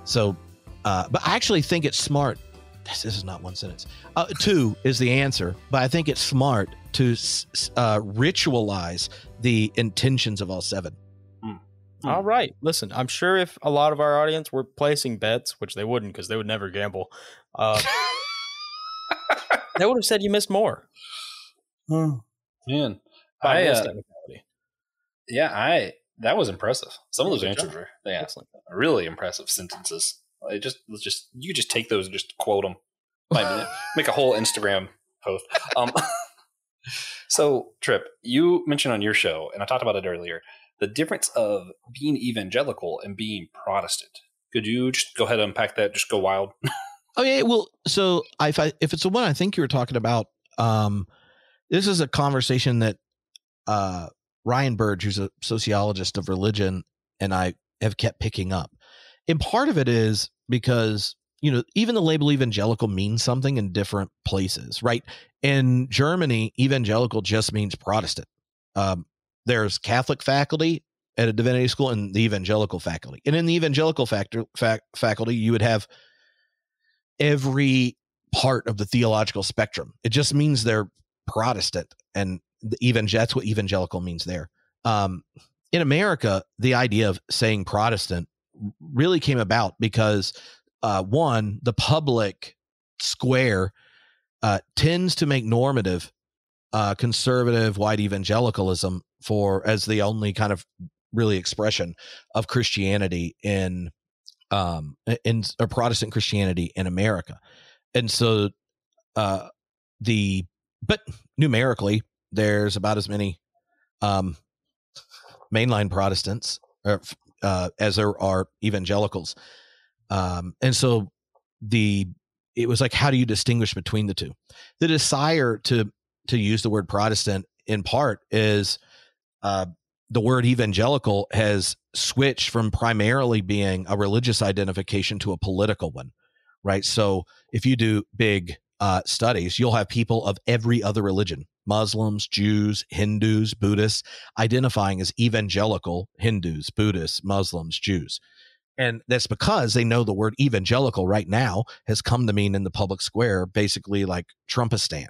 So, uh, but I actually think it's smart. This, this is not one sentence. Uh, two is the answer, but I think it's smart to s- s- uh, ritualize the intentions of all seven. Hmm. All right. Listen, I'm sure if a lot of our audience were placing bets, which they wouldn't because they would never gamble, uh, they would have said you missed more. Man, I, this uh, technicality. yeah, I that was impressive. Some of those answers were yeah, Excellent. really impressive sentences. It just let's just you just take those and just quote them. Make a whole Instagram post. Um, so Tripp, you mentioned on your show, and I talked about it earlier, the difference of being evangelical and being Protestant. Could you just go ahead and unpack that? Just go wild. Oh yeah, well, so if I if it's the one I think you were talking about, um, this is a conversation that uh, Ryan Burge, who's a sociologist of religion, and I have kept picking up. And part of it is because you know even the label evangelical means something in different places, right? In Germany, evangelical just means Protestant. Um, there's Catholic faculty at a divinity school and the evangelical faculty, and in the evangelical factor, fac- faculty, you would have every part of the theological spectrum. It just means they're Protestant, and the evangel that's what evangelical means there. Um, in America, the idea of saying Protestant really came about because uh, one, the public square uh, tends to make normative uh, conservative white evangelicalism for as the only kind of really expression of Christianity in um, in or Protestant Christianity in America, and so uh, the but numerically there's about as many um, mainline Protestants or, uh, as there are evangelicals, um, and so the it was like how do you distinguish between the two? The desire to to use the word Protestant in part is uh, the word evangelical has switched from primarily being a religious identification to a political one, right? So if you do big uh, studies, you'll have people of every other religion Muslims, Jews, Hindus, Buddhists identifying as evangelical Hindus, Buddhists, Muslims, Jews. And that's because they know the word evangelical right now has come to mean in the public square basically like Trumpistan.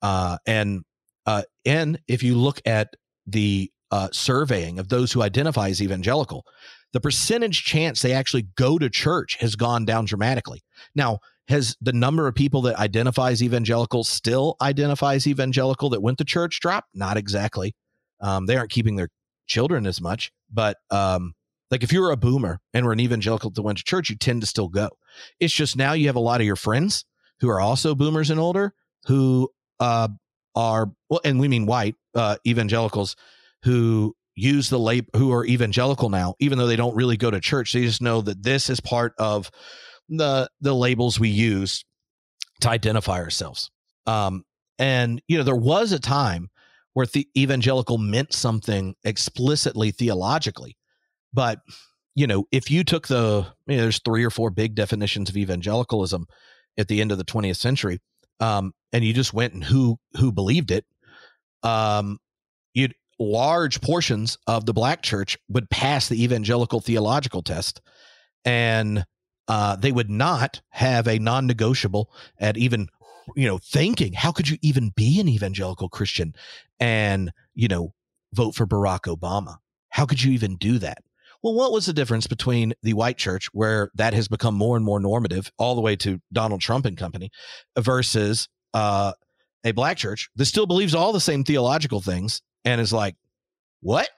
Uh, and uh, and if you look at the uh, surveying of those who identify as evangelical, the percentage chance they actually go to church has gone down dramatically. Now, has the number of people that identifies evangelical still identifies evangelical that went to church dropped? Not exactly. Um, they aren't keeping their children as much, but um, like if you were a boomer and were an evangelical that went to church, you tend to still go. It's just now you have a lot of your friends who are also boomers and older who uh, are well, and we mean white uh, evangelicals who use the label who are evangelical now, even though they don't really go to church. They just know that this is part of the the labels we use to identify ourselves. Um, and you know, there was a time where the evangelical meant something explicitly theologically, but you know, if you took the you know, there's three or four big definitions of evangelicalism at the end of the 20th century, um, and you just went and who who believed it, um, you'd large portions of the black church would pass the evangelical theological test and uh, they would not have a non-negotiable at even you know thinking how could you even be an evangelical christian and you know vote for barack obama how could you even do that well what was the difference between the white church where that has become more and more normative all the way to donald trump and company versus uh, a black church that still believes all the same theological things and is like, what?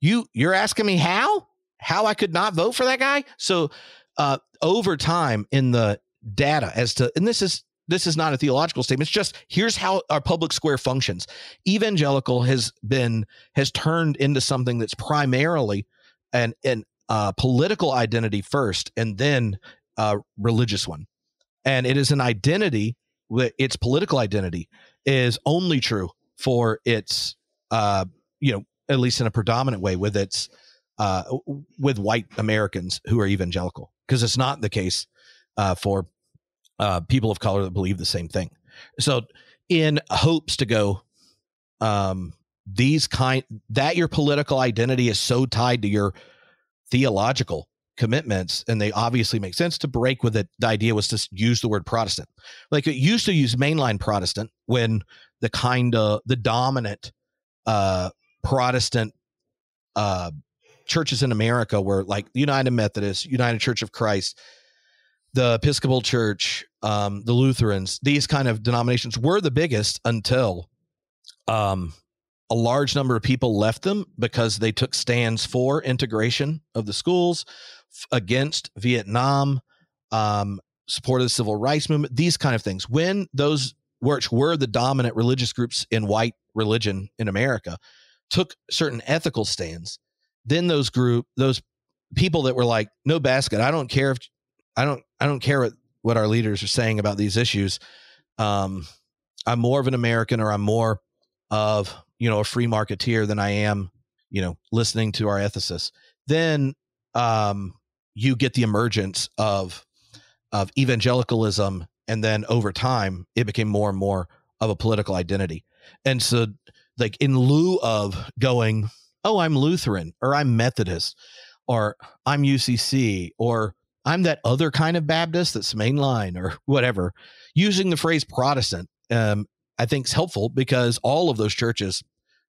You you're asking me how? How I could not vote for that guy? So uh over time in the data as to and this is this is not a theological statement. It's just here's how our public square functions. Evangelical has been has turned into something that's primarily an an uh, political identity first, and then a religious one. And it is an identity. With its political identity is only true for its uh, you know, at least in a predominant way with its uh, with white Americans who are evangelical, because it's not the case uh, for uh, people of color that believe the same thing. So, in hopes to go, um, these kind that your political identity is so tied to your theological commitments, and they obviously make sense to break with it. The idea was to use the word Protestant, like it used to use mainline Protestant when the kind of the dominant uh, Protestant uh, churches in America were like United Methodist, United Church of Christ, the Episcopal Church, um, the Lutherans. These kind of denominations were the biggest until um, a large number of people left them because they took stands for integration of the schools, against Vietnam, um, support of the civil rights movement, these kind of things. When those which were the dominant religious groups in white religion in America, took certain ethical stands. Then those group, those people that were like, no basket. I don't care if I don't, I don't care what, what our leaders are saying about these issues. Um, I'm more of an American or I'm more of, you know, a free marketeer than I am, you know, listening to our ethicists. Then, um, you get the emergence of, of evangelicalism. And then over time, it became more and more of a political identity. And so, like, in lieu of going, oh, I'm Lutheran or I'm Methodist or I'm UCC or I'm that other kind of Baptist that's mainline or whatever, using the phrase Protestant, um, I think is helpful because all of those churches,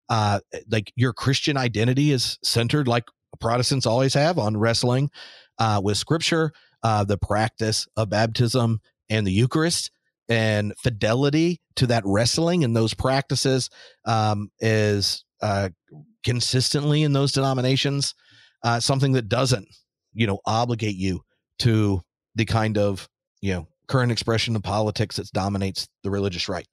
uh, like your Christian identity is centered like Protestants always have on wrestling uh, with scripture, uh, the practice of baptism and the Eucharist and fidelity to that wrestling and those practices um, is uh, consistently in those denominations uh, something that doesn't you know obligate you to the kind of you know current expression of politics that dominates the religious right.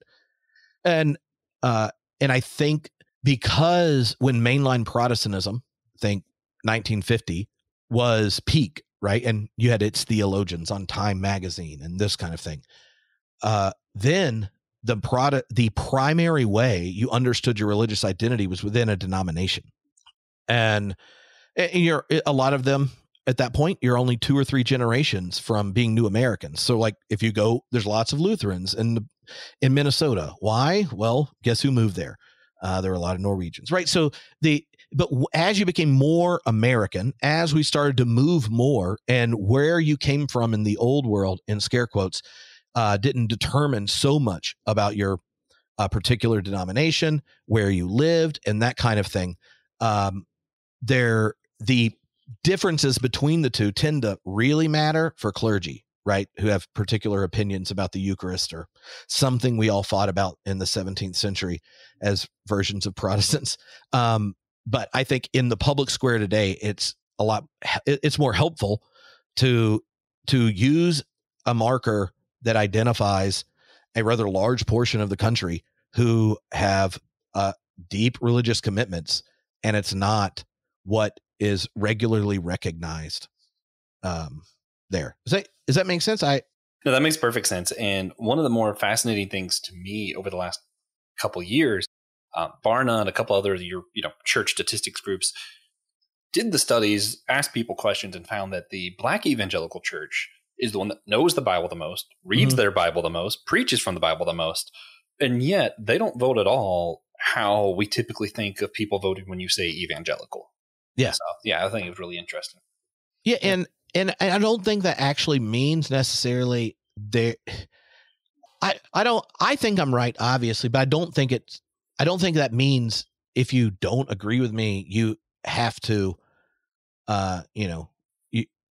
And uh and i think because when mainline protestantism think 1950 was peak right? And you had its theologians on time magazine and this kind of thing uh then the product the primary way you understood your religious identity was within a denomination. And, and you're eh, a lot of them at that point you're only two or three generations from being new americans. So like if you go there's lots of lutherans in in minnesota. Why? Well guess who moved there? Uh, there were a lot of norwegians right? So the but as you became more american as we started to move more and where you came from in the old world in scare quotes uh, didn't determine so much about your uh, particular denomination where you lived and that kind of thing um, there the differences between the two tend to really matter for clergy, right? Who have particular opinions about the Eucharist or something we all fought about in the 17th century as versions of Protestants. Um, but I think in the public square today, it's a lot, it's more helpful to, to use a marker that identifies a rather large portion of the country who have uh, deep religious commitments. And it's not what is regularly recognized um, there. Does that does that make sense? I no, that makes perfect sense. And one of the more fascinating things to me over the last couple years, uh, Barna and a couple other your you know church statistics groups did the studies, asked people questions, and found that the Black evangelical church is the one that knows the Bible the most, reads mm-hmm. their Bible the most, preaches from the Bible the most, and yet they don't vote at all how we typically think of people voting when you say evangelical. Yeah. So, yeah, I think it was really interesting. Yeah, and and I don't think that actually means necessarily there I I don't I think I'm right obviously, but I don't think it's I don't think that means if you don't agree with me, you have to uh, you know,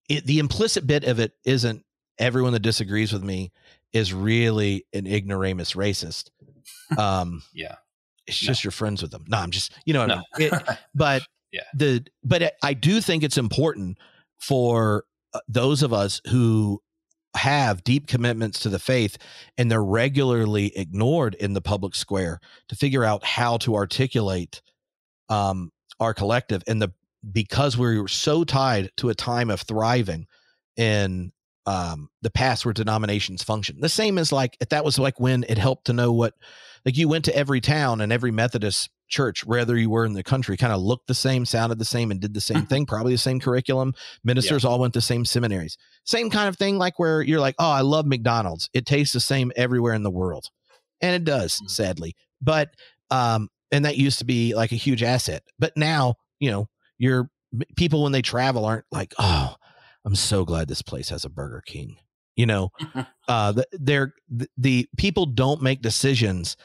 it, the implicit bit of it isn't everyone that disagrees with me is really an ignoramus racist. Um, yeah. It's no. just you're friends with them. No, I'm just, you know, no. I mean? it, but yeah. The but I do think it's important for uh, those of us who have deep commitments to the faith and they're regularly ignored in the public square to figure out how to articulate um, our collective and the because we are so tied to a time of thriving in um, the past where denominations function. The same as like that was like when it helped to know what like you went to every town and every Methodist church, whether you were in the country, kind of looked the same, sounded the same, and did the same mm-hmm. thing, probably the same curriculum. Ministers yeah. all went to same seminaries. Same kind of thing, like where you're like, oh, I love McDonald's. It tastes the same everywhere in the world. And it does, mm-hmm. sadly. But um, and that used to be like a huge asset. But now, you know, your people when they travel aren't like, oh, I'm so glad this place has a Burger King. You know, uh, they're the, the people don't make decisions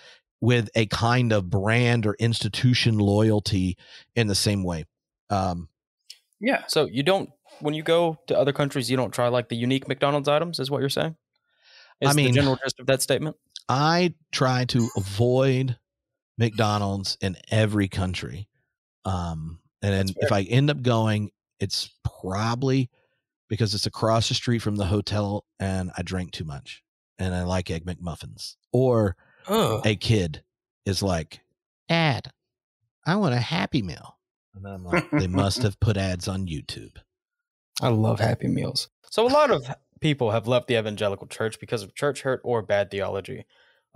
with a kind of brand or institution loyalty in the same way. Um, yeah. So you don't when you go to other countries, you don't try like the unique McDonald's items, is what you're saying? Is I mean, the general gist of that statement. I try to avoid McDonald's in every country, um, and then if I end up going, it's probably because it's across the street from the hotel, and I drank too much, and I like egg McMuffins, or a kid is like, Dad, I want a Happy Meal. And I'm like, they must have put ads on YouTube. I love Happy Meals. So a lot of people have left the evangelical church because of church hurt or bad theology.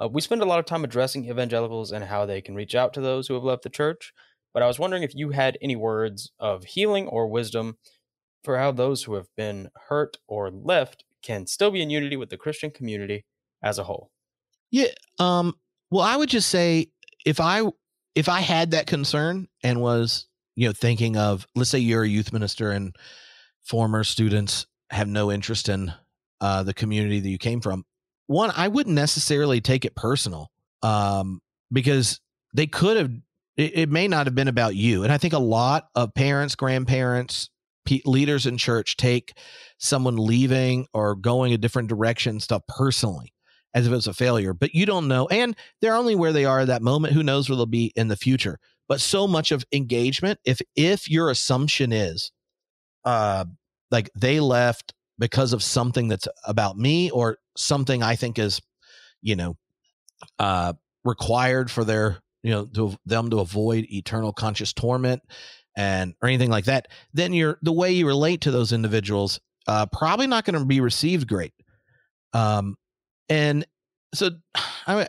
Uh, we spend a lot of time addressing evangelicals and how they can reach out to those who have left the church. But I was wondering if you had any words of healing or wisdom for how those who have been hurt or left can still be in unity with the Christian community as a whole. Yeah. Um, well, I would just say if I if I had that concern and was you know thinking of let's say you're a youth minister and former students have no interest in uh, the community that you came from, one I wouldn't necessarily take it personal um, because they could have. It, it may not have been about you, and I think a lot of parents, grandparents, leaders in church take someone leaving or going a different direction stuff personally as if it was a failure, but you don't know. And they're only where they are at that moment. Who knows where they'll be in the future? But so much of engagement, if if your assumption is uh like they left because of something that's about me or something I think is, you know, uh, required for their, you know, to them to avoid eternal conscious torment and or anything like that, then you're the way you relate to those individuals uh, probably not going to be received great. Um, and so I,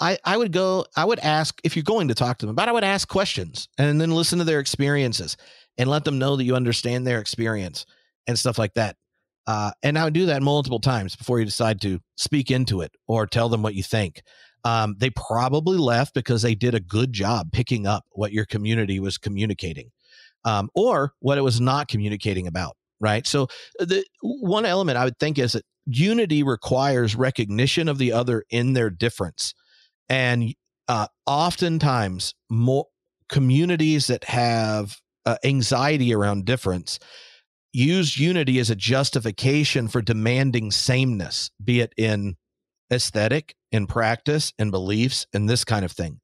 I, I would go, I would ask if you're going to talk to them about, I would ask questions and then listen to their experiences and let them know that you understand their experience and stuff like that. Uh, and I would do that multiple times before you decide to speak into it or tell them what you think. Um, they probably left because they did a good job picking up what your community was communicating um, or what it was not communicating about. Right. So, uh, the one element I would think is that unity requires recognition of the other in their difference. And uh, oftentimes, more communities that have uh, anxiety around difference use unity as a justification for demanding sameness, be it in aesthetic, in practice, in beliefs, and this kind of thing.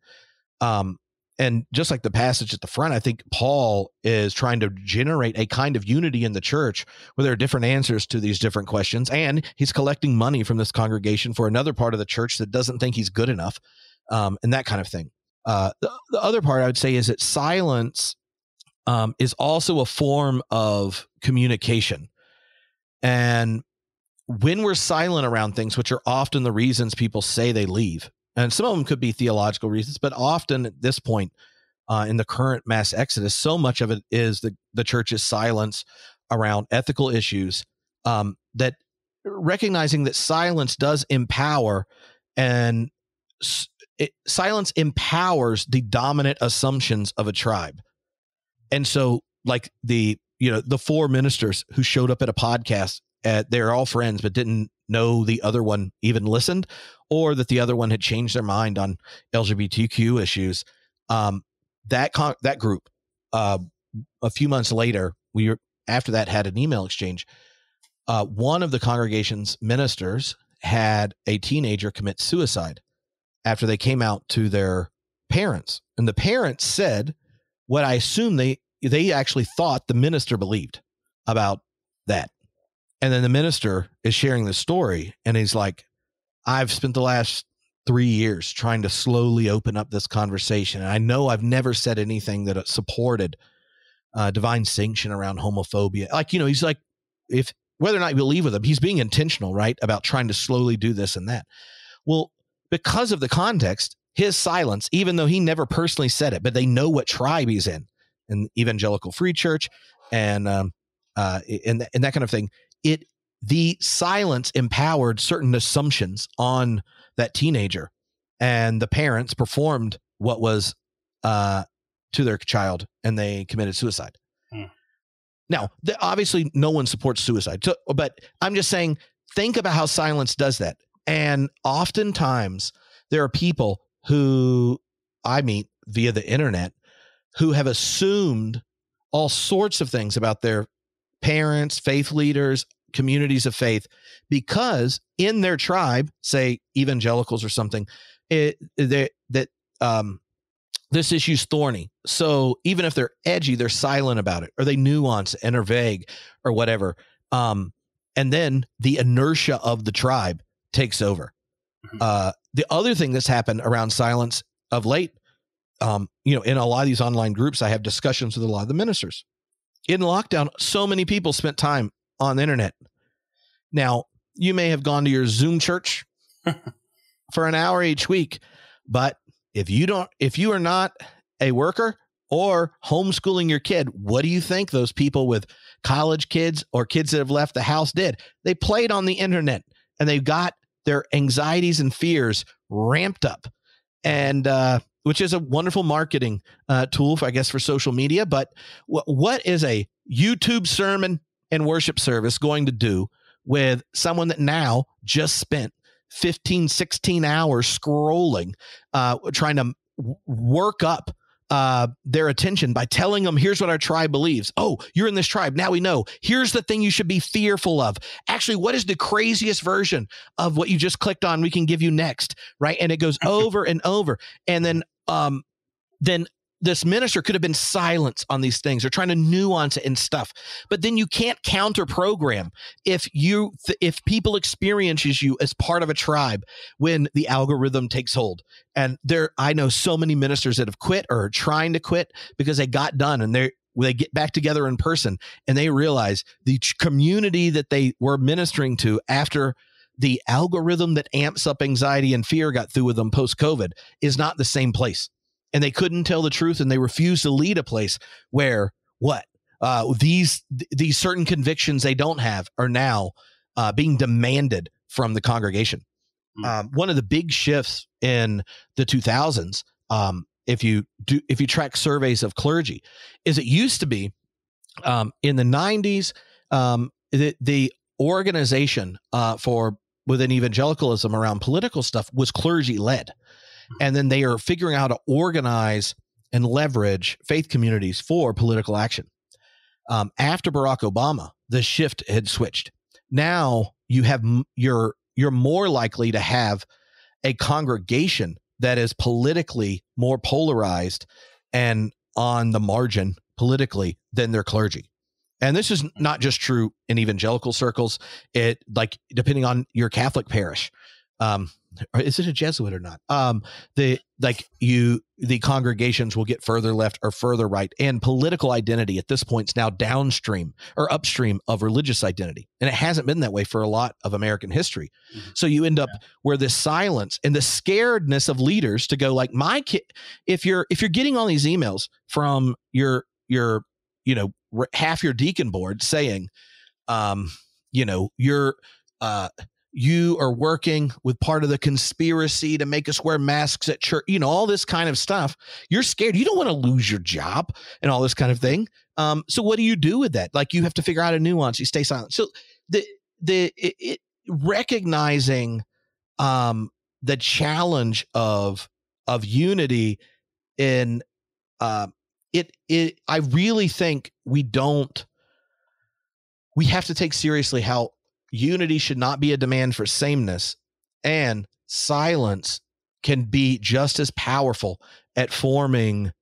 Um, and just like the passage at the front, I think Paul is trying to generate a kind of unity in the church where there are different answers to these different questions. And he's collecting money from this congregation for another part of the church that doesn't think he's good enough, um, and that kind of thing. Uh, the, the other part I would say is that silence um, is also a form of communication. And when we're silent around things, which are often the reasons people say they leave, and some of them could be theological reasons, but often at this point uh, in the current mass exodus, so much of it is the, the church's silence around ethical issues um, that recognizing that silence does empower and it, silence empowers the dominant assumptions of a tribe. And so like the you know the four ministers who showed up at a podcast at they're all friends but didn't know the other one even listened or that the other one had changed their mind on lgbtq issues um that con- that group uh a few months later we were after that had an email exchange uh one of the congregation's ministers had a teenager commit suicide after they came out to their parents and the parents said what I assume they they actually thought the minister believed about that. And then the minister is sharing the story and he's like, I've spent the last three years trying to slowly open up this conversation. And I know I've never said anything that supported uh, divine sanction around homophobia. Like, you know, he's like, if whether or not you believe with him, he's being intentional, right? About trying to slowly do this and that. Well, because of the context, his silence, even though he never personally said it, but they know what tribe he's in, an evangelical free church, and um, uh, and and that kind of thing. It the silence empowered certain assumptions on that teenager, and the parents performed what was uh, to their child, and they committed suicide. Hmm. Now, the, obviously, no one supports suicide, so, but I'm just saying, think about how silence does that, and oftentimes there are people who I meet via the internet who have assumed all sorts of things about their parents, faith leaders, communities of faith, because in their tribe, say evangelicals or something, it, they, that um, this issue's thorny. So even if they're edgy, they're silent about it, or they nuance and are vague, or whatever. Um, and then the inertia of the tribe takes over. Mm-hmm. Uh, the other thing that's happened around silence of late, um, you know, in a lot of these online groups, I have discussions with a lot of the ministers. In lockdown, so many people spent time on the internet. Now, you may have gone to your Zoom church for an hour each week, but if you don't, if you are not a worker or homeschooling your kid, what do you think those people with college kids or kids that have left the house did? They played on the internet and they got their anxieties and fears ramped up and uh, which is a wonderful marketing uh, tool, for, I guess, for social media. But what is a YouTube sermon and worship service going to do with someone that now just spent 15, 16 hours scrolling, uh, trying to work up uh, their attention by telling them, here's what our tribe believes. Oh, you're in this tribe. Now we know. Here's the thing you should be fearful of. Actually, what is the craziest version of what you just clicked on? We can give you next, right? And it goes over and over. And then, um, then this minister could have been silent on these things or trying to nuance it and stuff. But then you can't counter program if you if people experiences you as part of a tribe when the algorithm takes hold. And there i know so many ministers that have quit or are trying to quit because they got done and they they get back together in person and they realize the community that they were ministering to after the algorithm that amps up anxiety and fear got through with them post covid is not the same place and they couldn't tell the truth and they refused to lead a place where what uh, these these certain convictions they don't have are now uh, being demanded from the congregation. Mm. Um, one of the big shifts in the 2000s, um, if you do if you track surveys of clergy, is it used to be um, in the 90s um, the, the organization uh, for within evangelicalism around political stuff was clergy led and then they are figuring out how to organize and leverage faith communities for political action. Um, after Barack Obama, the shift had switched. Now you have you're you're more likely to have a congregation that is politically more polarized and on the margin politically than their clergy. And this is not just true in evangelical circles. It like depending on your Catholic parish. Um, is it a Jesuit or not? Um, the like you the congregations will get further left or further right, and political identity at this point is now downstream or upstream of religious identity, and it hasn't been that way for a lot of American history. Mm-hmm. So you end up yeah. where this silence and the scaredness of leaders to go like my kid. If you're if you're getting all these emails from your your you know half your deacon board saying, um, you know you're uh you are working with part of the conspiracy to make us wear masks at church, you know, all this kind of stuff. You're scared. You don't want to lose your job and all this kind of thing. Um, so what do you do with that? Like you have to figure out a nuance. You stay silent. So the the it, it, recognizing um, the challenge of of unity in uh, it it I really think we don't we have to take seriously how unity should not be a demand for sameness, and silence can be just as powerful at forming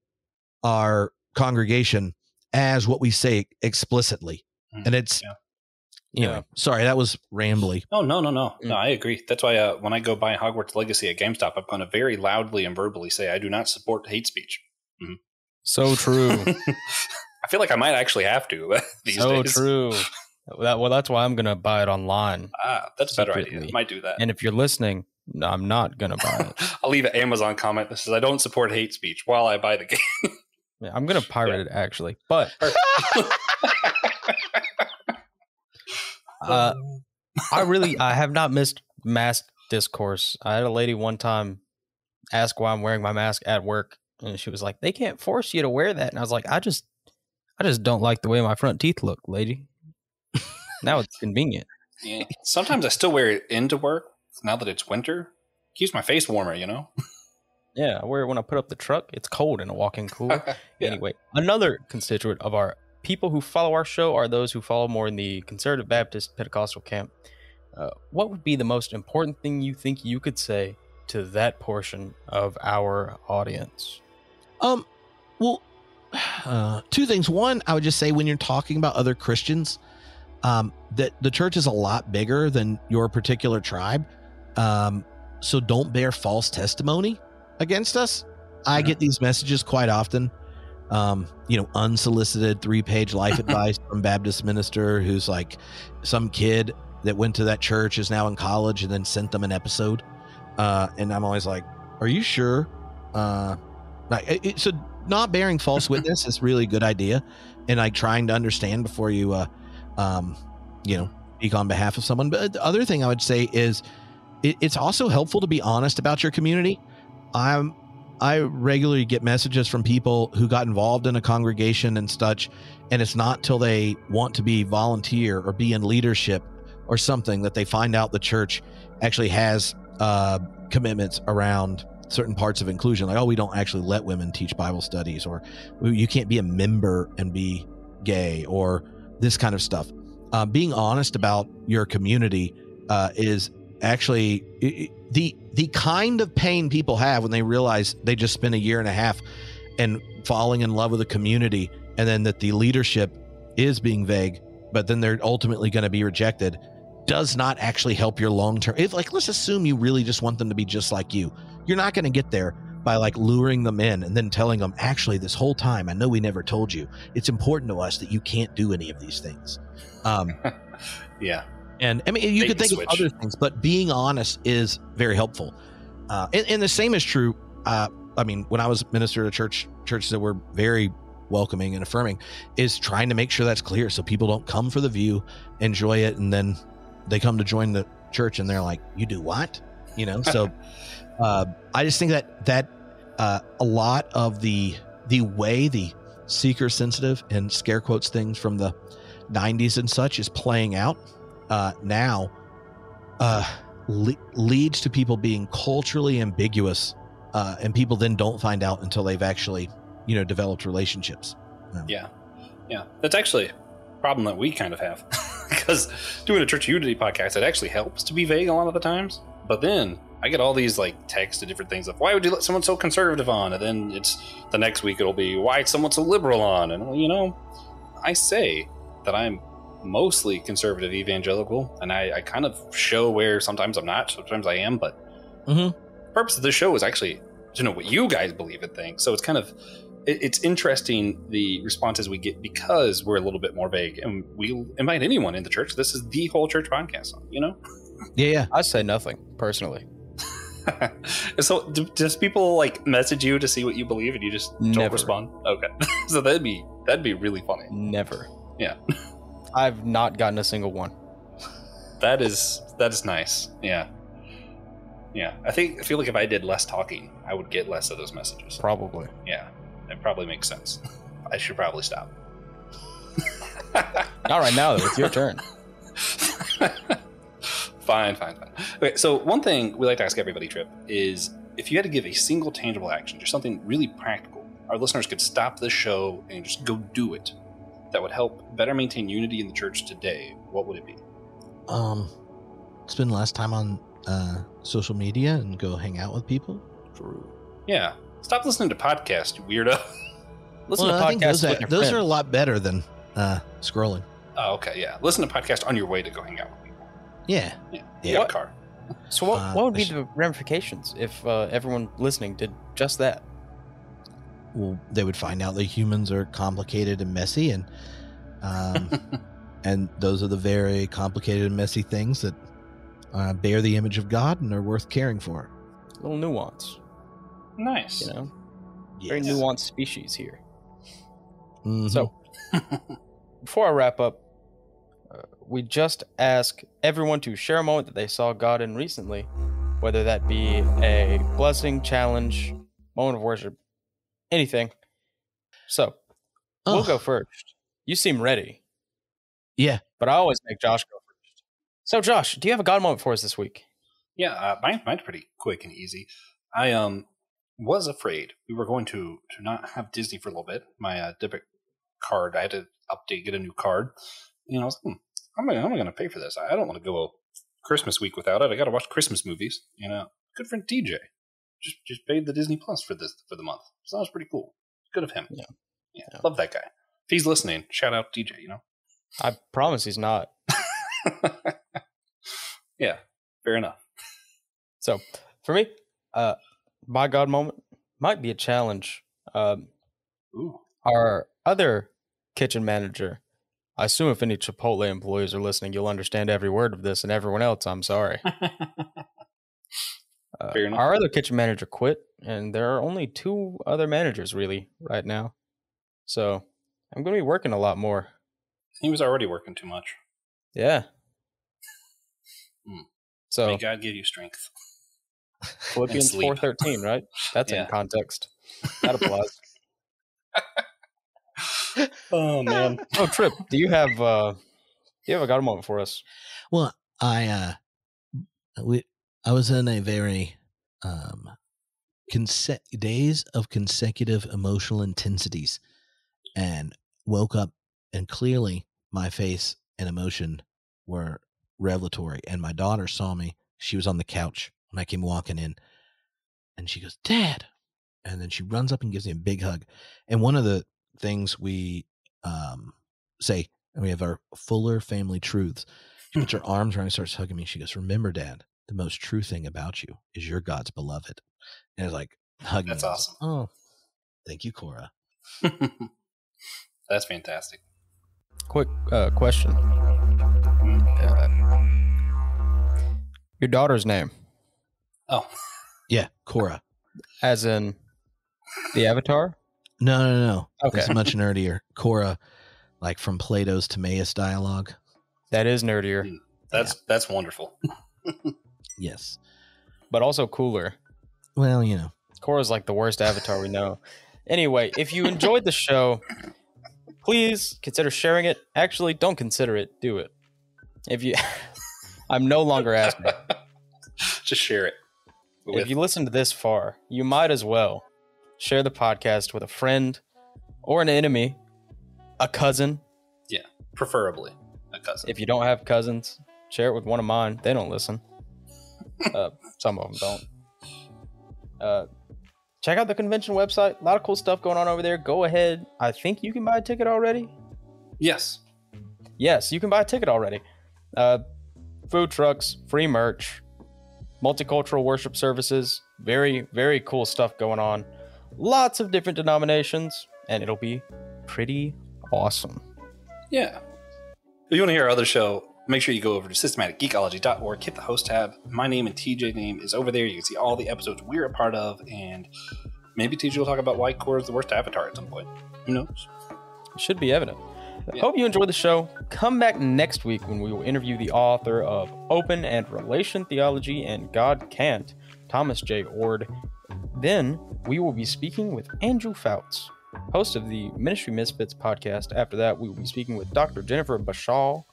our congregation as what we say explicitly. Mm, and it's yeah. know, yeah. sorry, that was rambly. Oh no, no, no, no! Mm. I agree. That's why uh, when I go buy Hogwarts Legacy at GameStop, I'm going to very loudly and verbally say I do not support hate speech. Mm-hmm. So true. I feel like I might actually have to. so days. true. That, well, that's why I'm going to buy it online. Ah, that's a better idea. I might do that. And if you're listening, no, I'm not going to buy it. I'll leave an Amazon comment that says I don't support hate speech while I buy the game. yeah, I'm going to pirate yeah. it actually, but uh, I really I have not missed mask discourse. I had a lady one time ask why I'm wearing my mask at work, and she was like, "They can't force you to wear that," and I was like, "I just." I just don't like the way my front teeth look, lady now it's convenient. Yeah. Sometimes I still wear it into work now that it's winter. Keeps my face warmer, you know? Yeah, I wear it when I put up the truck. It's cold in a walk-in cooler. yeah. Anyway, another constituent of our people who follow our show are those who follow more in the conservative Baptist Pentecostal camp. Uh, what would be the most important thing you think you could say to that portion of our audience? Um, well, uh, two things. One, I would just say when you're talking about other Christians, um, that the church is a lot bigger than your particular tribe. Um, so don't bear false testimony against us. I get these messages quite often. Um, you know, unsolicited three page life advice from Baptist minister who's like some kid that went to that church is now in college and then sent them an episode. Uh, and I'm always like, are you sure? Uh, like, it, so not bearing false witness is really a good idea. And like trying to understand before you, uh, um, you know, speak on behalf of someone. But the other thing I would say is it, it's also helpful to be honest about your community. I'm I regularly get messages from people who got involved in a congregation and such, and it's not till they want to be volunteer or be in leadership or something that they find out the church actually has uh, commitments around certain parts of inclusion. Like, oh, we don't actually let women teach Bible studies, or you can't be a member and be gay, or this kind of stuff. Uh, being honest about your community uh, is actually it, the the kind of pain people have when they realize they just spent a year and a half and falling in love with a community and then that the leadership is being vague but then they're ultimately going to be rejected does not actually help your long term if like let's assume you really just want them to be just like you you're not going to get there by like luring them in and then telling them actually this whole time i know we never told you. It's important to us that you can't do any of these things. Um yeah. and i mean you Bait could think of other things but being honest is very helpful. Uh and, and the same is true uh i mean when i was minister to church churches that were very welcoming and affirming is trying to make sure that's clear so people don't come for the view enjoy it and then they come to join the church and they're like you do what? You know? So uh, i just think that that uh, a lot of the the way the seeker sensitive and scare quotes things from the 90s and such is playing out uh, now uh, le- leads to people being culturally ambiguous uh, and people then don't find out until they've actually you know developed relationships Yeah. Yeah. That's actually a problem that we kind of have. because doing a Church Unity podcast, it actually helps to be vague a lot of the times. But then I get all these like texts to different things of why would you let someone so conservative on? And then it's the next week it'll be why is someone so liberal on? And well, you know, I say that I'm mostly conservative evangelical, and I, I kind of show where sometimes I'm not, sometimes I am, but Mhm. the purpose of the show is actually to know what you guys believe and think. So it's kind of it, it's interesting the responses we get because we're a little bit more vague, and we'll invite anyone in the church. This is the whole church podcast, you know. yeah yeah I say nothing personally. so do, does people like message you to see what you believe, and you just don't Never. respond? Okay, so that'd be that'd be really funny. Never. Yeah. I've not gotten a single one. That is that is nice. Yeah. Yeah. I think I feel like if I did less talking, I would get less of those messages. Probably. Yeah. It probably makes sense. I should probably stop. Not right now, though. It's your turn. Fine, fine, fine. Okay, so one thing we like to ask everybody, Tripp, is if you had to give a single tangible action, just something really practical, our listeners could stop this show and just go do it, that would help better maintain unity in the church today, what would it be? um spend less time on uh social media and go hang out with people True. Yeah. Stop listening to podcasts, you weirdo. Listen Well, to I think podcasts those, with your those are a lot better than uh scrolling Oh, okay, yeah. Listen to podcasts on your way to go hang out with people. Yeah Yeah. Yeah. You got a car. So what, Uh, what would be sh- the ramifications if uh, everyone listening did just that? well they would find out that humans are complicated and messy and um and those are the very complicated and messy things that uh, bear the image of god and are worth caring for A little nuance, nice. you know? Very nuanced species here. Mhm. So, before I wrap up, we just ask everyone to share a moment that they saw God in recently, whether that be a blessing, challenge, moment of worship, anything. So, we'll go first. You seem ready, yeah but I always make Josh go first. So, Josh, do you have a God moment for us this week? Yeah, uh, mine, mine's pretty quick and easy. I um was afraid we were going to to not have Disney for a little bit. My uh, debit card, I had to update, get a new card. You know, I was like, hmm, I'm gonna, I'm gonna pay for this. I don't want to go Christmas week without it. I got to watch Christmas movies. You know, good friend DJ just just paid the Disney Plus for this for the month. So that was pretty cool. Good of him. Yeah. yeah, Yeah. love that guy. If he's listening, shout out DJ. You know. I promise he's not. yeah, fair enough. So, for me, uh, my God moment might be a challenge. Um, Ooh. our other kitchen manager. I assume if any Chipotle employees are listening, you'll understand every word of this, and everyone else, I'm sorry. Uh, our other kitchen manager quit, and there are only two other managers really right now. So I'm going to be working a lot more. he was already working too much. Yeah. Hmm. So May God give you strength. Philippians four thirteen, right? That's Yeah. in context. That applies. Oh man. oh, Tripp, do you have uh, do you have a God moment for us? Well, I uh we I was in a very um conse- days of consecutive emotional intensities and woke up and clearly my face and emotion were revelatory and my daughter saw me she was on the couch when I came walking in and she goes dad And then she runs up and gives me a big hug. And one of the things we um, say, and we have our fuller family truths. She puts her arms around me, starts hugging me. She goes, Remember, Dad, the most true thing about you is you're God's beloved. And it's like hugging. That's me. awesome. Oh, thank you, Cora. That's fantastic. Quick uh, question. Mm. Uh, your daughter's name, Oh, Yeah, Cora. as in the Avatar? No, no, no. Okay. It's much nerdier. Cora, like from Plato's Timaeus dialogue. That is nerdier, hmm. that's that's wonderful. Yes. but also cooler. Well, you know. Korra's like the worst Avatar we know. Anyway, if you enjoyed the show, please consider sharing it. Actually, don't consider it. Do it. If you, I'm no longer asking. Just share it. if With, you listened this far, you might as well share the podcast with a friend or an enemy, a cousin. Yeah, preferably a cousin. If you don't have cousins, share it with one of mine. They don't listen. Uh, some of them don't. Uh, check out the convention website. A lot of cool stuff going on over there. Go ahead. I think you can buy a ticket already. yes. Yes, you can buy a ticket already. Uh, food trucks, free merch, multicultural worship services. Very, very cool stuff going on. Lots of different denominations, and it'll be pretty awesome. Yeah. If you want to hear our other show, make sure you go over to systematicgeekology.org, hit the host tab. My name and TJ name is over there. You can see all the episodes we're a part of, and maybe TJ will talk about why Korra is the worst avatar at some point. Who knows? It should be evident. Yeah. Hope you enjoyed the show. Come back next week when we will interview the author of Open and Relation Theology and God Can't, Thomas J. Oord. Then we will be speaking with Andrew Fouts, host of the Ministry Misfits podcast. After that, we will be speaking with Dr. Jennifer Bashaw,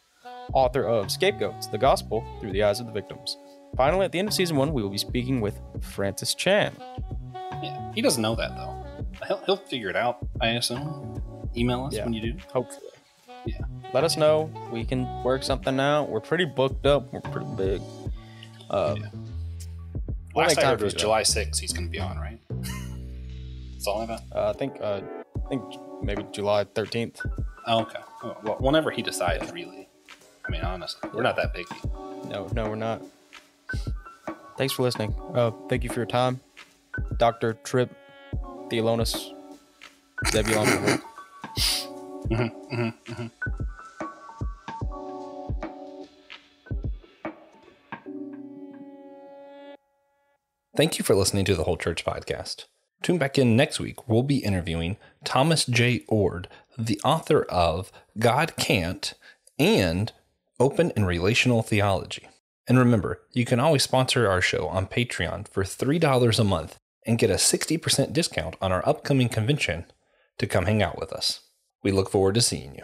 author of Scapegoats, the Gospel Through the Eyes of the Victims. Finally, at the end of season one, we will be speaking with Francis Chan. Yeah. He doesn't know that, though. He'll, he'll figure it out, I assume. Email us Yeah. when you do. Hopefully. Yeah. Let us know. We can work something out. We're pretty booked up. We're pretty big. Um, Yeah. Last I heard was. July 6th he's going to be on, right? That's all I uh, I think uh, I think maybe July 13th. Oh, okay. Well, whenever he decides, really. I mean, honestly, we're not that picky. No, no, we're not. Thanks for listening. Uh, thank you for your time, Doctor Tripp, Thelonious, Zebulon. Thank you for listening to the Whole Church Podcast. Tune back in next week. We'll be interviewing Thomas J. Oord, the author of God Can't and Open and Relational Theology. And remember, you can always sponsor our show on Patreon for $3 a month and get a 60% discount on our upcoming convention to come hang out with us. We look forward to seeing you.